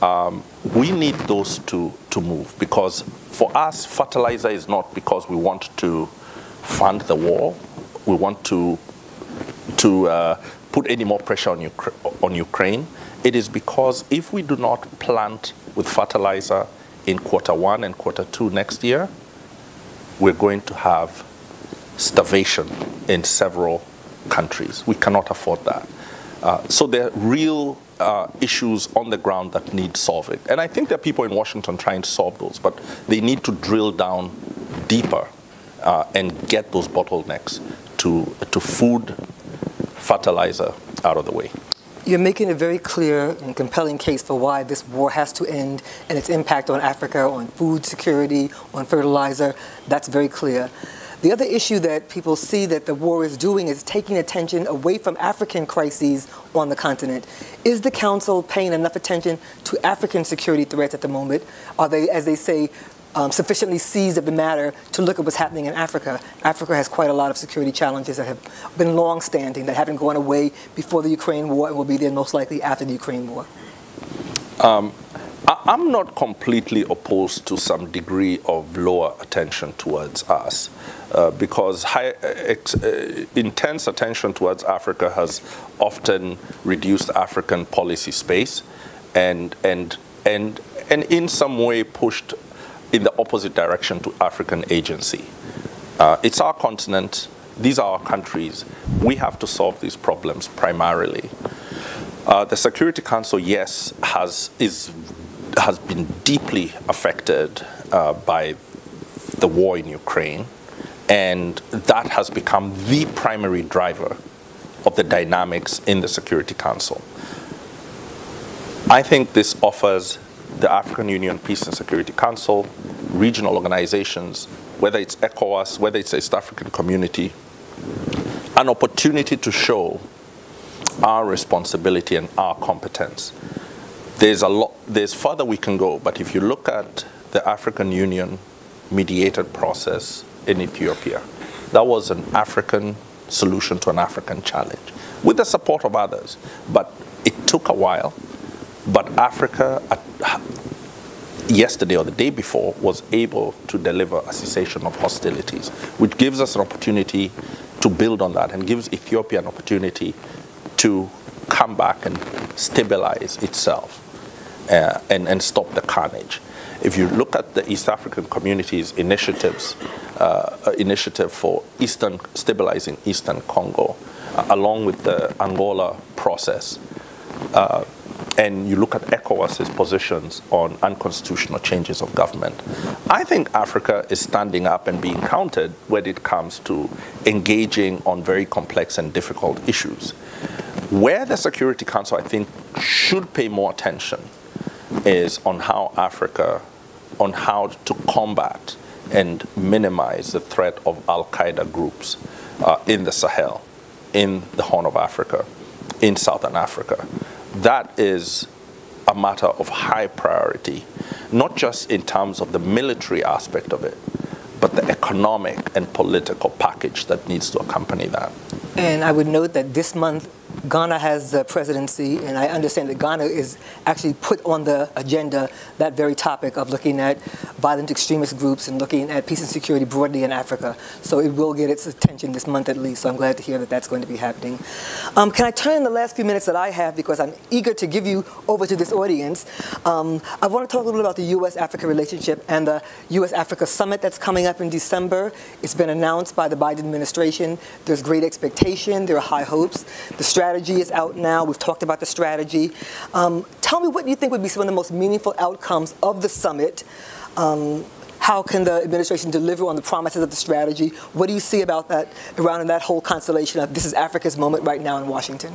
Speaker 3: Um, we need those to, to move because for us, fertilizer is not because we want to fund the war. We want to, to uh, put any more pressure on, Ukra- on Ukraine. It is because if we do not plant with fertilizer in quarter one and quarter two next year, we're going to have starvation in several countries. We cannot afford that. Uh, so there are real uh, issues on the ground that need solving. And I think there are people in Washington trying to solve those, but they need to drill down deeper uh, and get those bottlenecks to, to food, fertilizer out of the way.
Speaker 2: You're making a very clear and compelling case for why this war has to end and its impact on Africa, on food security, on fertilizer. That's very clear. The other issue that people see that the war is doing is taking attention away from African crises on the continent. Is the Council paying enough attention to African security threats at the moment? Are they, as they say, um, sufficiently seized of the matter to look at what's happening in Africa. Africa has quite a lot of security challenges that have been long-standing, that haven't gone away before the Ukraine war and will be there most likely after the Ukraine war.
Speaker 3: Um, I'm not completely opposed to some degree of lower attention towards us uh, because high, uh, uh, intense attention towards Africa has often reduced African policy space and, and, and, and in some way pushed in the opposite direction to African agency. Uh, it's our continent, these are our countries. We have to solve these problems primarily. Uh, the Security Council, yes, has, is has been deeply affected uh, by the war in Ukraine, and that has become the primary driver of the dynamics in the Security Council. I think this offers the African Union Peace and Security Council, regional organizations, whether it's ECOWAS, whether it's the East African Community, an opportunity to show our responsibility and our competence there's a lot, there's further we can go, but if you look at the African Union mediated process in Ethiopia, that was an African solution to an African challenge with the support of others. But it took a while. But Africa, yesterday or the day before, was able to deliver a cessation of hostilities, which gives us an opportunity to build on that and gives Ethiopia an opportunity to come back and stabilize itself uh, and, and stop the carnage. If you look at the East African community's initiatives, uh, uh, initiative for Eastern stabilizing Eastern Congo, uh, along with the Angola process, uh, and you look at ECOWAS's positions on unconstitutional changes of government, I think Africa is standing up and being counted when it comes to engaging on very complex and difficult issues. Where the Security Council, I think, should pay more attention is on how Africa, on how to combat and minimize the threat of Al Qaeda groups uh, in the Sahel, in the Horn of Africa, in Southern Africa. That is a matter of high priority, not just in terms of the military aspect of it, but the economic and political package that needs to accompany that.
Speaker 2: And I would note that this month Ghana has the presidency, and I understand that Ghana is actually put on the agenda that very topic of looking at violent extremist groups and looking at peace and security broadly in Africa. So it will get its attention this month at least. So I'm glad to hear that that's going to be happening. Um, can I turn in the last few minutes that I have because I'm eager to give you over to this audience. Um, I want to talk a little bit about the U.S.-Africa relationship and the U.S.-Africa summit that's coming up in December. It's been announced by the Biden administration. There's great expectation. There are high hopes. The strategy is out now. We've talked about the strategy. Um, tell me what you think would be some of the most meaningful outcomes of the summit. Um, how can the administration deliver on the promises of the strategy? What do you see about that around in that whole constellation of this is Africa's moment right now in Washington?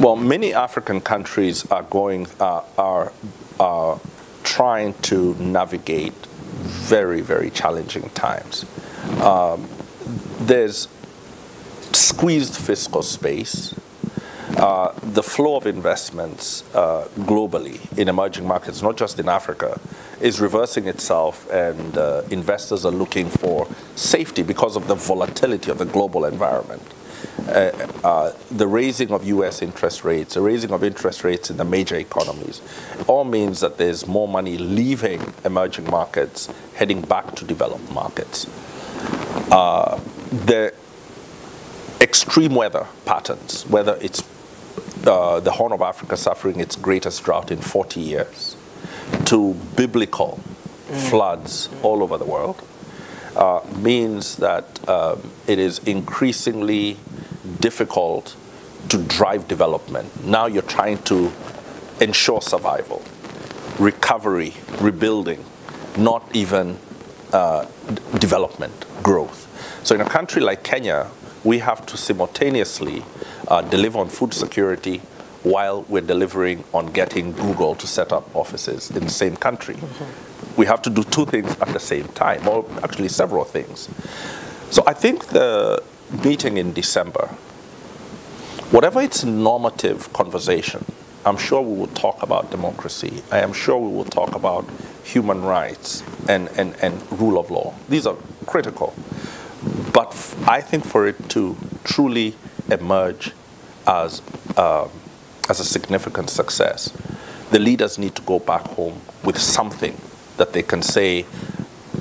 Speaker 3: Well, many African countries are going uh, are trying to navigate very very challenging times. Um, there's squeezed fiscal space, uh, the flow of investments uh, globally in emerging markets, not just in Africa, is reversing itself, and uh, investors are looking for safety because of the volatility of the global environment. Uh, uh, the raising of U.S. interest rates, the raising of interest rates in the major economies, all means that there's more money leaving emerging markets, heading back to developed markets. Uh, the extreme weather patterns, whether it's uh, the Horn of Africa suffering its greatest drought in 40 years, to biblical mm. floods mm. all over the world, uh, means that um, it is increasingly difficult to drive development. Now you're trying to ensure survival, recovery, rebuilding, not even uh, development, growth. So in a country like Kenya, we have to simultaneously uh, deliver on food security while we're delivering on getting Google to set up offices in the same country. Mm-hmm. We have to do two things at the same time, or actually several things. So I think the meeting in December, whatever its normative conversation, I'm sure we will talk about democracy. I am sure we will talk about human rights and, and, and rule of law. These are critical. But I think for it to truly emerge as, uh, as a significant success, the leaders need to go back home with something that they can say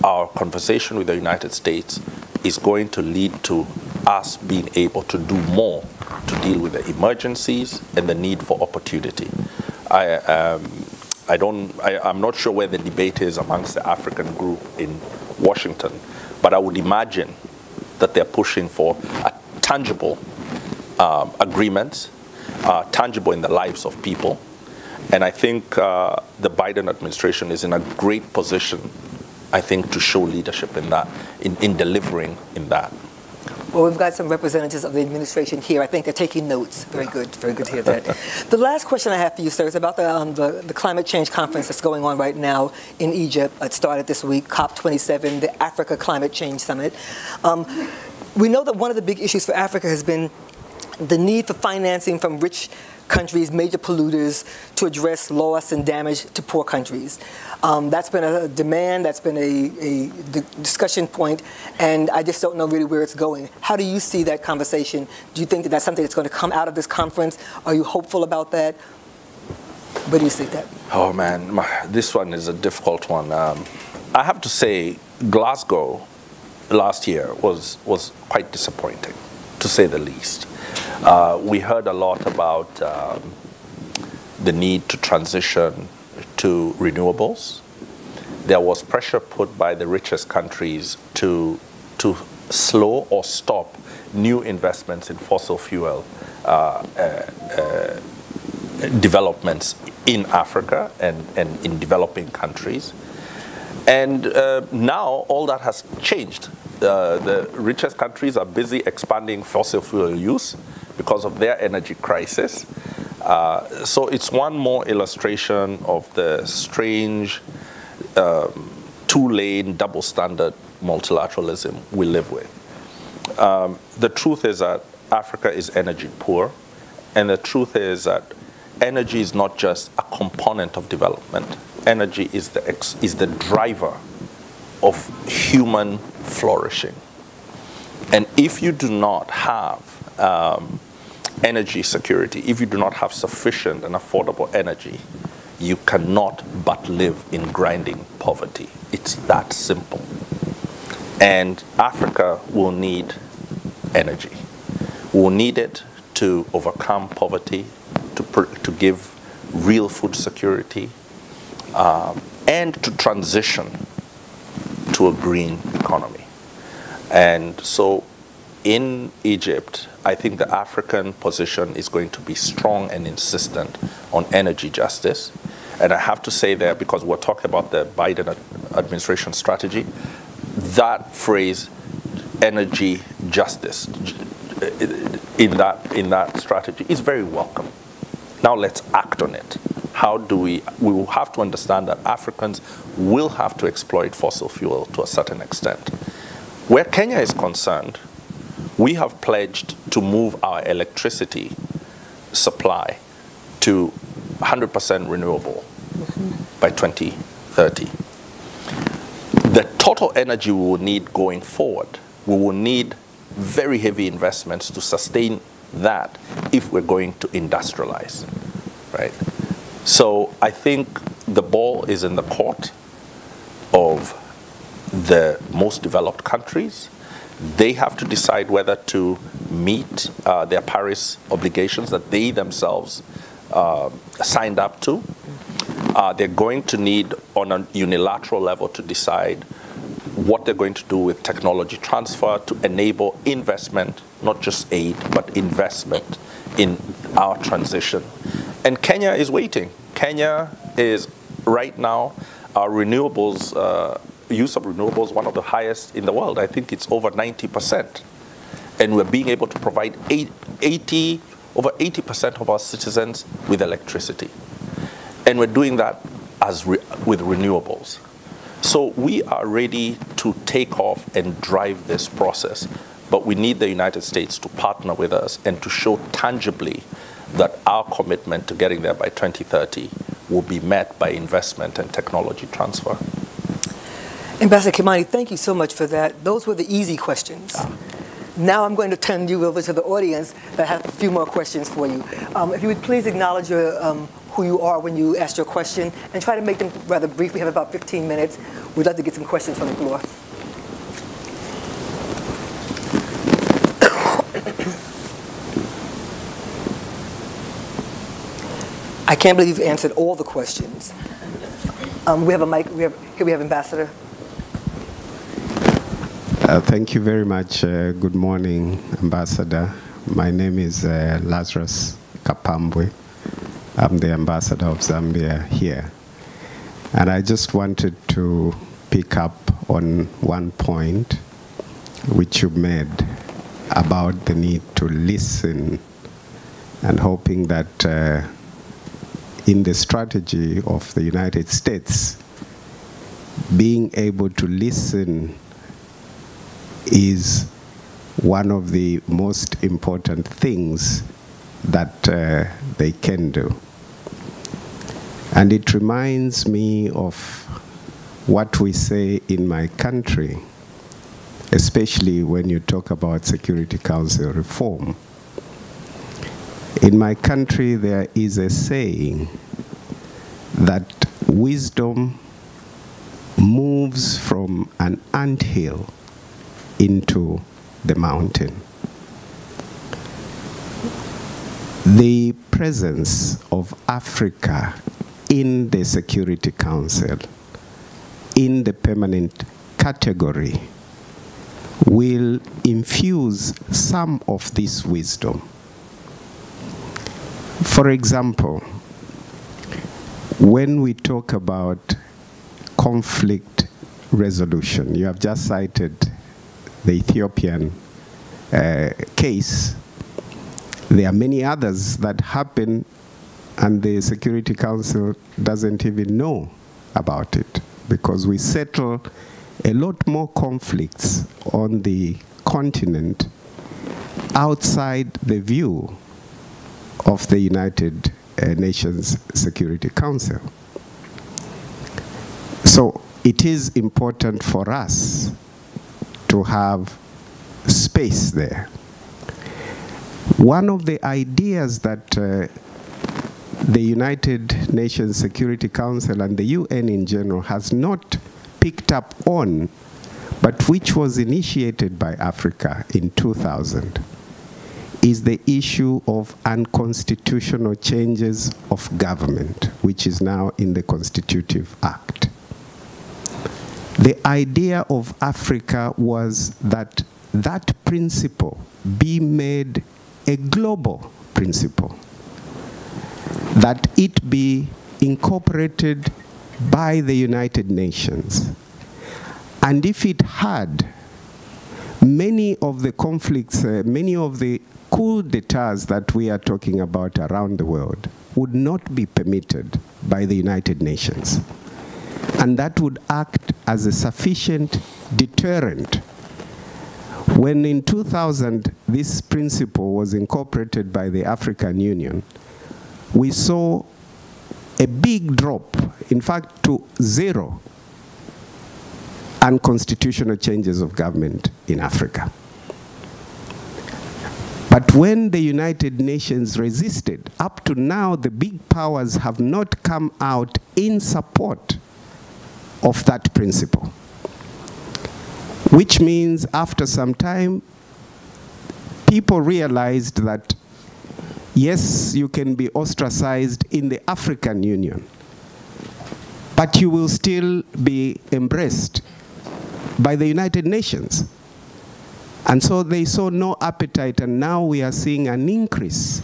Speaker 3: our conversation with the United States is going to lead to us being able to do more to deal with the emergencies and the need for opportunity. I, um, I don't, I, I'm not sure where the debate is amongst the African group in Washington, but I would imagine that they're pushing for a tangible um, agreement, uh, tangible in the lives of people. And I think uh, the Biden administration is in a great position, I think, to show leadership in that, in, in delivering in that.
Speaker 2: Well, we've got some representatives of the administration here. I think they're taking notes. Very good. Very good to hear that. the last question I have for you, sir, is about the, um, the, the, climate change conference that's going on right now in Egypt. It started this week, COP27, the Africa Climate Change Summit. Um, we know that one of the big issues for Africa has been the need for financing from rich countries, major polluters, to address loss and damage to poor countries. Um, that's been a demand, that's been a, discussion point, and I just don't know really where it's going. How do you see that conversation? Do you think that that's something that's going to come out of this conference? Are you hopeful about that? Where do you think that?
Speaker 3: Oh man, my, this one is a difficult one. Um, I have to say, Glasgow last year was was quite disappointing, to say the least. Uh, we heard a lot about um, the need to transition to renewables. There was pressure put by the richest countries to, to slow or stop new investments in fossil fuel uh, uh, uh, developments in Africa and, and in developing countries. And uh, now all that has changed. Uh, the richest countries are busy expanding fossil fuel use because of their energy crisis. Uh, so it's one more illustration of the strange um, two-lane double standard multilateralism we live with. Um, the truth is that Africa is energy poor, and the truth is that energy is not just a component of development. Energy is the, is the driver of human flourishing. And if you do not have um, energy security, if you do not have sufficient and affordable energy, you cannot but live in grinding poverty. It's that simple. And Africa will need energy. We'll need it to overcome poverty, to, to give real food security, um, and to transition to a green economy. And so in Egypt, I think the African position is going to be strong and insistent on energy justice. And I have to say there, because we're talking about the Biden administration strategy, that phrase, energy justice, in that, in that strategy is very welcome. Now let's act on it. How do we, we will have to understand that Africans will have to exploit fossil fuel to a certain extent. Where Kenya is concerned, we have pledged to move our electricity supply to 100% renewable by 2030. The total energy we will need going forward, we will need very heavy investments to sustain that if we're going to industrialize, right? So I think the ball is in the court of the most developed countries. They have to decide whether to meet uh, their Paris obligations that they themselves uh, signed up to. Uh, they're going to need, on a unilateral level, to decide what they're going to do with technology transfer to enable investment, not just aid, but investment in our transition. And Kenya is waiting. Kenya is right now, our renewables, uh, use of renewables, one of the highest in the world. I think it's over 90%. And we're being able to provide 80, over 80% of our citizens with electricity. And we're doing that as re with renewables. So we are ready to take off and drive this process, but we need the United States to partner with us and to show tangibly that our commitment to getting there by 2030 will be met by investment and technology transfer.
Speaker 2: Ambassador Kimani, thank you so much for that. Those were the easy questions. Now I'm going to turn you over to the audience that have a few more questions for you. Um, if you would please acknowledge your um, who you are when you ask your question and try to make them rather brief. We have about 15 minutes. We'd like to get some questions from the floor. I can't believe you've answered all the questions. Um, we have a mic. We have, here we have Ambassador.
Speaker 4: Uh, thank you very much. Uh, good morning, Ambassador. My name is uh, Lazarus Kapambwe. I'm the ambassador of Zambia here. And I just wanted to pick up on one point which you made about the need to listen and hoping that uh, in the strategy of the United States, being able to listen is one of the most important things that uh, they can do. And it reminds me of what we say in my country, especially when you talk about Security Council reform. In my country, there is a saying that wisdom moves from an anthill into the mountain. The presence of Africa in the Security Council, in the permanent category, will infuse some of this wisdom. For example, when we talk about conflict resolution, you have just cited the Ethiopian uh, case. There are many others that happen and the Security Council doesn't even know about it because we settle a lot more conflicts on the continent outside the view of the United uh, Nations Security Council. So it is important for us to have space there. One of the ideas that uh, the United Nations Security Council and the UN in general has not picked up on, but which was initiated by Africa in 2000, is the issue of unconstitutional changes of government, which is now in the Constitutive Act. The idea of Africa was that that principle be made a global principle, that it be incorporated by the United Nations. And if it had, many of the conflicts, uh, many of the coup d'etats that we are talking about around the world would not be permitted by the United Nations. And that would act as a sufficient deterrent. When in 2000 this principle was incorporated by the African Union, we saw a big drop, in fact, to zero unconstitutional changes of government in Africa. But when the United Nations resisted, up to now the big powers have not come out in support of that principle. Which means after some time, people realized that yes, you can be ostracized in the African Union, but you will still be embraced by the United Nations. And so they saw no appetite, and now we are seeing an increase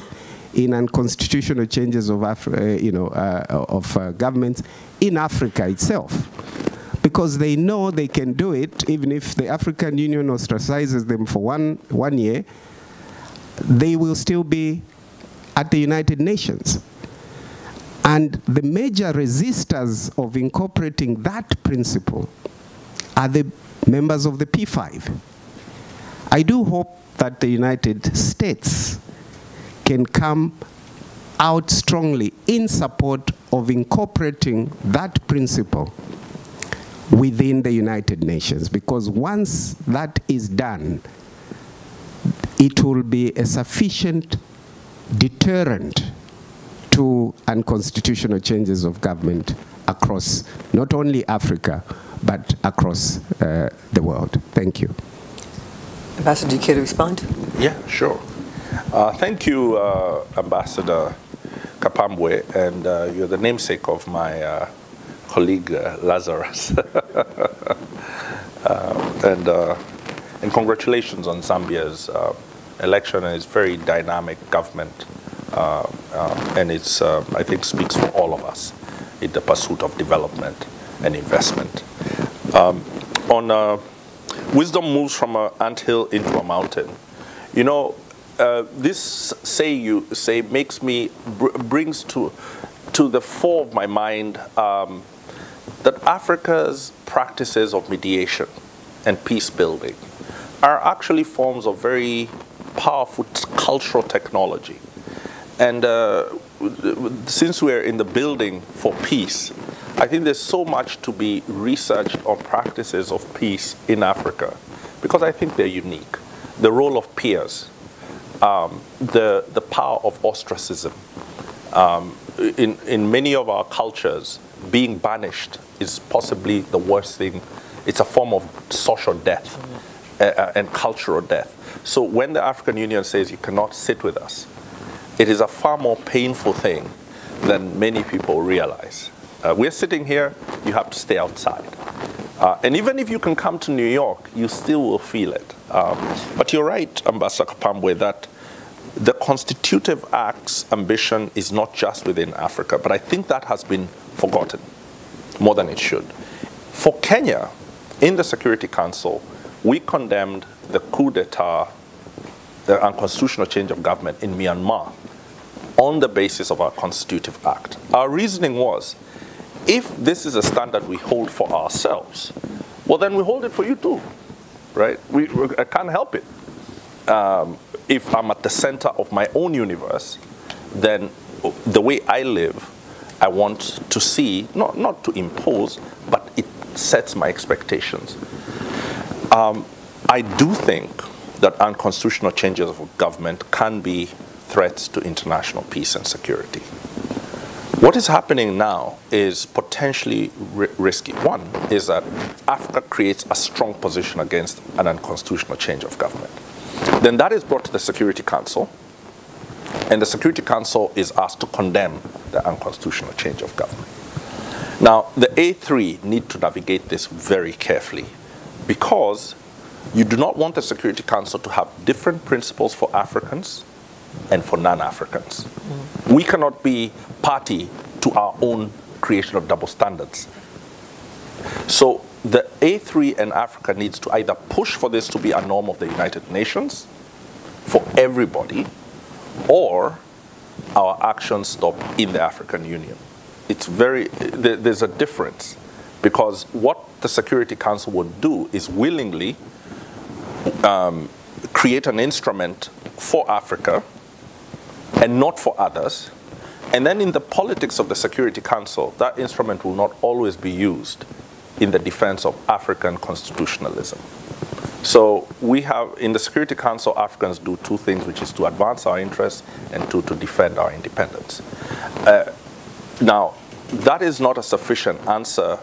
Speaker 4: in unconstitutional changes of, Afri uh, you know, uh, of uh, governments in Africa itself. Because they know they can do it, even if the African Union ostracizes them for one, one year, they will still be at the United Nations. And the major resistors of incorporating that principle are the members of the P5. I do hope that the United States can come out strongly in support of incorporating that principle within the United Nations because once that is done, it will be a sufficient deterrent to unconstitutional changes of government across not only Africa, but across uh, the world. Thank you.
Speaker 2: Ambassador, do you care to respond?
Speaker 3: Yeah, sure. Uh, thank you, uh, Ambassador Kapambwe, and uh, you're the namesake of my uh, colleague uh, Lazarus. and, and congratulations on Zambia's election and its very dynamic government. and it's, I think, speaks for all of us in the pursuit of development and investment. Um, on uh, wisdom moves from an anthill into a mountain. You know, uh, this say you say makes me br brings to to the fore of my mind um, that Africa's practices of mediation and peace building are actually forms of very powerful cultural technology. And uh, since we're in the building for peace, I think there's so much to be researched on practices of peace in Africa because I think they're unique. The role of peers, um, the, the power of ostracism. Um, in, in many of our cultures, being banished is possibly the worst thing. It's a form of social death uh, and cultural death. So when the African Union says you cannot sit with us, it is a far more painful thing than many people realize. Uh, we're sitting here, you have to stay outside. Uh, and even if you can come to New York, you still will feel it. Um, but you're right, Ambassador Kapambwe, that the Constitutive Act's ambition is not just within Africa, but I think that has been forgotten more than it should. For Kenya, in the Security Council, we condemned the coup d'etat, the unconstitutional change of government in Myanmar on the basis of our Constitutive Act. Our reasoning was if this is a standard we hold for ourselves, well, then we hold it for you too, right? We, I can't help it. Um, if I'm at the center of my own universe, then the way I live, I want to see, not, not to impose, but it sets my expectations. Um, I do think that unconstitutional changes of government can be threats to international peace and security. What is happening now is potentially ri risky. One is that Africa creates a strong position against an unconstitutional change of government. Then that is brought to the Security Council, and the Security Council is asked to condemn the unconstitutional change of government. Now, the A3 need to navigate this very carefully because you do not want the Security Council to have different principles for Africans and for non-Africans. Mm. We cannot be party to our own creation of double standards. So the A3 and Africa needs to either push for this to be a norm of the United Nations for everybody, or our actions stop in the African Union. It's very, there's a difference because what the Security Council would do is willingly um, create an instrument for Africa and not for others. And then in the politics of the Security Council, that instrument will not always be used in the defense of African constitutionalism. So we have, in the Security Council, Africans do two things, which is to advance our interests and two, to defend our independence. Uh, now, that is not a sufficient answer.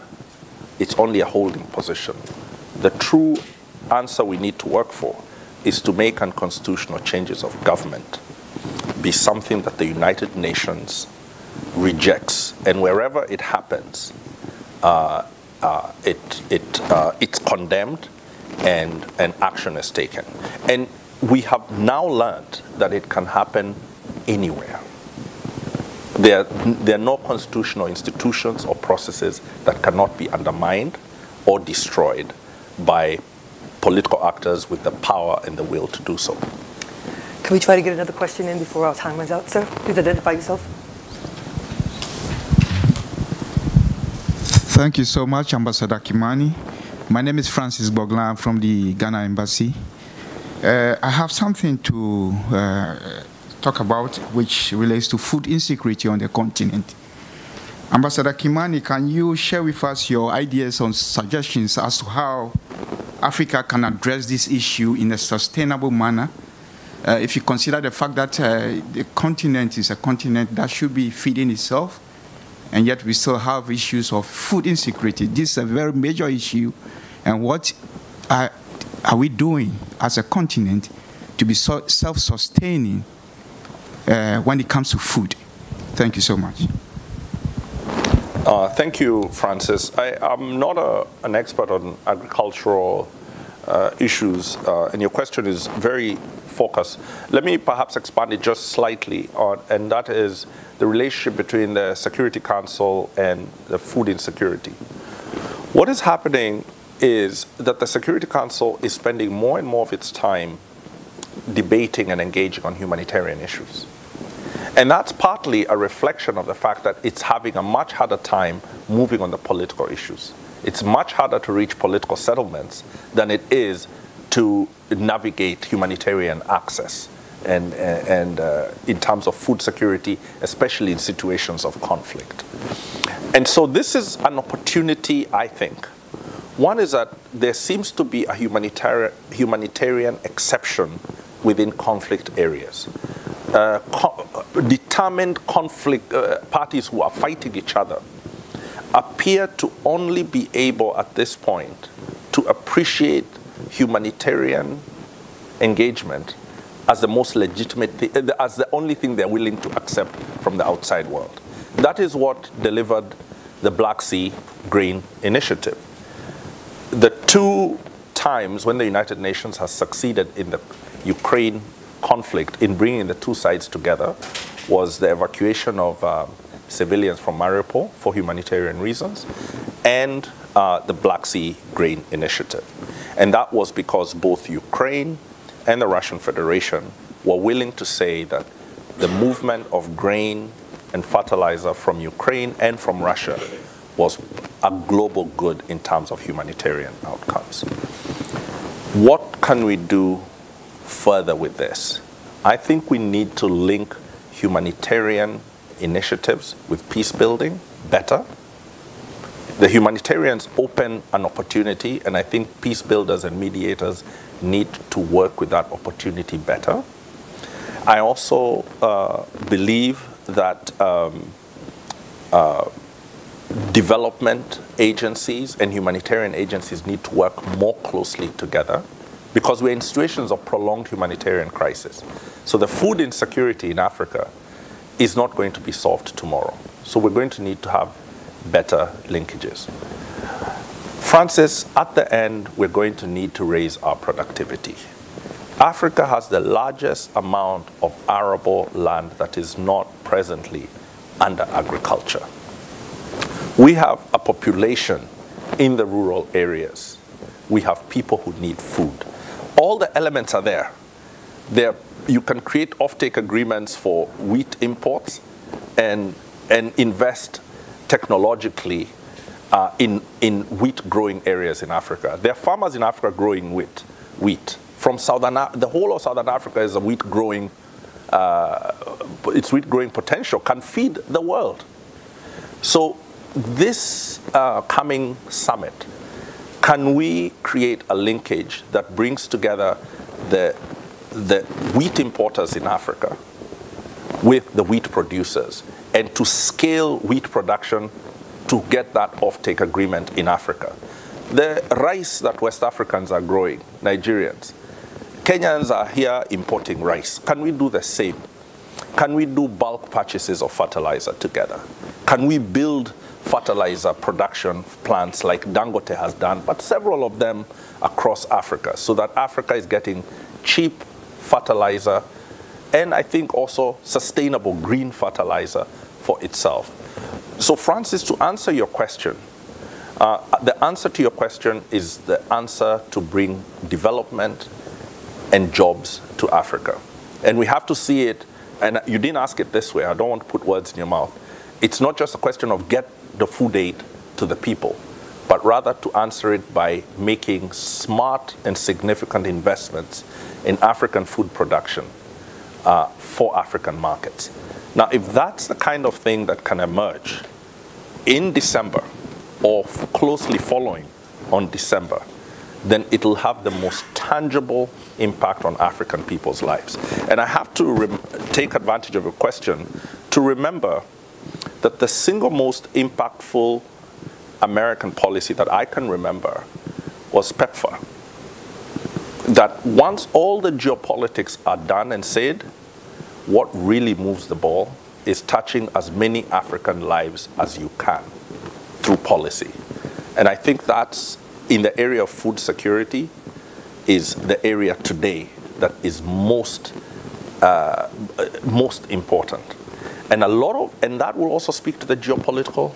Speaker 3: It's only a holding position. The true answer we need to work for is to make unconstitutional changes of government be something that the United Nations rejects. And wherever it happens, uh, uh, it, it, uh, it's condemned and, and action is taken. And we have now learned that it can happen anywhere. There, there are no constitutional institutions or processes that cannot be undermined or destroyed by political actors with the power and the will to do so.
Speaker 2: Can we try to get another question in before our time runs out, sir? Please identify yourself.
Speaker 5: Thank you so much, Ambassador Kimani. My name is Francis Boglan from the Ghana Embassy. Uh, I have something to uh, talk about which relates to food insecurity on the continent. Ambassador Kimani, can you share with us your ideas on suggestions as to how Africa can address this issue in a sustainable manner. Uh, if you consider the fact that uh, the continent is a continent that should be feeding itself, and yet we still have issues of food insecurity. This is a very major issue, and what are, are we doing as a continent to be so self-sustaining uh, when it comes to food? Thank you so much.
Speaker 3: Uh, thank you, Francis. I, am not a, an expert on agricultural uh, issues, uh, and your question is very focused. Let me perhaps expand it just slightly, on, and that is the relationship between the Security Council and the food insecurity. What is happening is that the Security Council is spending more and more of its time debating and engaging on humanitarian issues. And that's partly a reflection of the fact that it's having a much harder time moving on the political issues. It's much harder to reach political settlements than it is to navigate humanitarian access and, and uh, in terms of food security, especially in situations of conflict. And so this is an opportunity, I think. One is that there seems to be a humanitarian, humanitarian exception within conflict areas. Uh, co determined conflict uh, parties who are fighting each other appear to only be able at this point to appreciate humanitarian engagement as the most legitimate uh, as the only thing they're willing to accept from the outside world. That is what delivered the Black Sea Grain Initiative. The two times when the United Nations has succeeded in the Ukraine conflict in bringing the two sides together was the evacuation of uh, civilians from Mariupol for humanitarian reasons and uh, the Black Sea Grain Initiative. And that was because both Ukraine and the Russian Federation were willing to say that the movement of grain and fertilizer from Ukraine and from Russia was a global good in terms of humanitarian outcomes. What can we do further with this. I think we need to link humanitarian initiatives with peace building better. The humanitarians open an opportunity, and I think peace builders and mediators need to work with that opportunity better. I also uh, believe that um, uh, development agencies and humanitarian agencies need to work more closely together because we're in situations of prolonged humanitarian crisis. So the food insecurity in Africa is not going to be solved tomorrow. So we're going to need to have better linkages. Francis, at the end, we're going to need to raise our productivity. Africa has the largest amount of arable land that is not presently under agriculture. We have a population in the rural areas. We have people who need food all the elements are there. There, you can create offtake agreements for wheat imports and, and invest technologically uh, in, in wheat growing areas in Africa. There are farmers in Africa growing wheat. wheat. From Southern, the whole of Southern Africa is a wheat growing, uh, its wheat growing potential can feed the world. So this uh, coming summit can we create a linkage that brings together the, the wheat importers in Africa with the wheat producers and to scale wheat production to get that offtake agreement in Africa? The rice that West Africans are growing, Nigerians, Kenyans are here importing rice. Can we do the same? Can we do bulk purchases of fertilizer together? Can we build fertilizer production plants like Dangote has done, but several of them across Africa, so that Africa is getting cheap fertilizer and I think also sustainable green fertilizer for itself. So Francis, to answer your question, uh, the answer to your question is the answer to bring development and jobs to Africa. And we have to see it, and you didn't ask it this way, I don't want to put words in your mouth. It's not just a question of get the food aid to the people, but rather to answer it by making smart and significant investments in African food production uh, for African markets. Now, if that's the kind of thing that can emerge in December or closely following on December, then it'll have the most tangible impact on African people's lives. And I have to take advantage of a question to remember that the single most impactful American policy that I can remember was PEPFAR. That once all the geopolitics are done and said, what really moves the ball is touching as many African lives as you can through policy. And I think that's in the area of food security is the area today that is most, uh, most important. And a lot of, and that will also speak to the geopolitical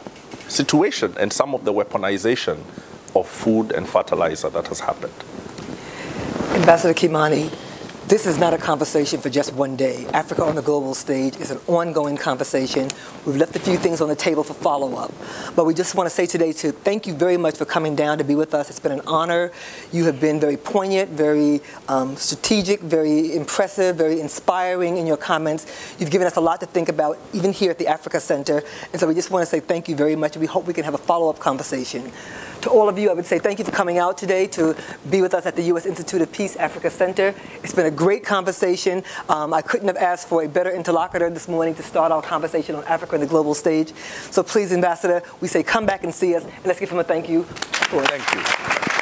Speaker 3: situation and some of the weaponization of food and fertilizer that has happened.
Speaker 2: Ambassador Kimani, this is not a conversation for just one day. Africa on the global stage is an ongoing conversation. We've left a few things on the table for follow-up. But we just want to say today to thank you very much for coming down to be with us. It's been an honor. You have been very poignant, very um, strategic, very impressive, very inspiring in your comments. You've given us a lot to think about, even here at the Africa Center. And so we just want to say thank you very much. We hope we can have a follow-up conversation. To all of you, I would say thank you for coming out today to be with us at the U.S. Institute of Peace Africa Center. It's been a great conversation. Um, I couldn't have asked for a better interlocutor this morning to start our conversation on Africa and the global stage. So please, Ambassador, we say come back and see us, and let's give him a thank you.
Speaker 3: Thank you.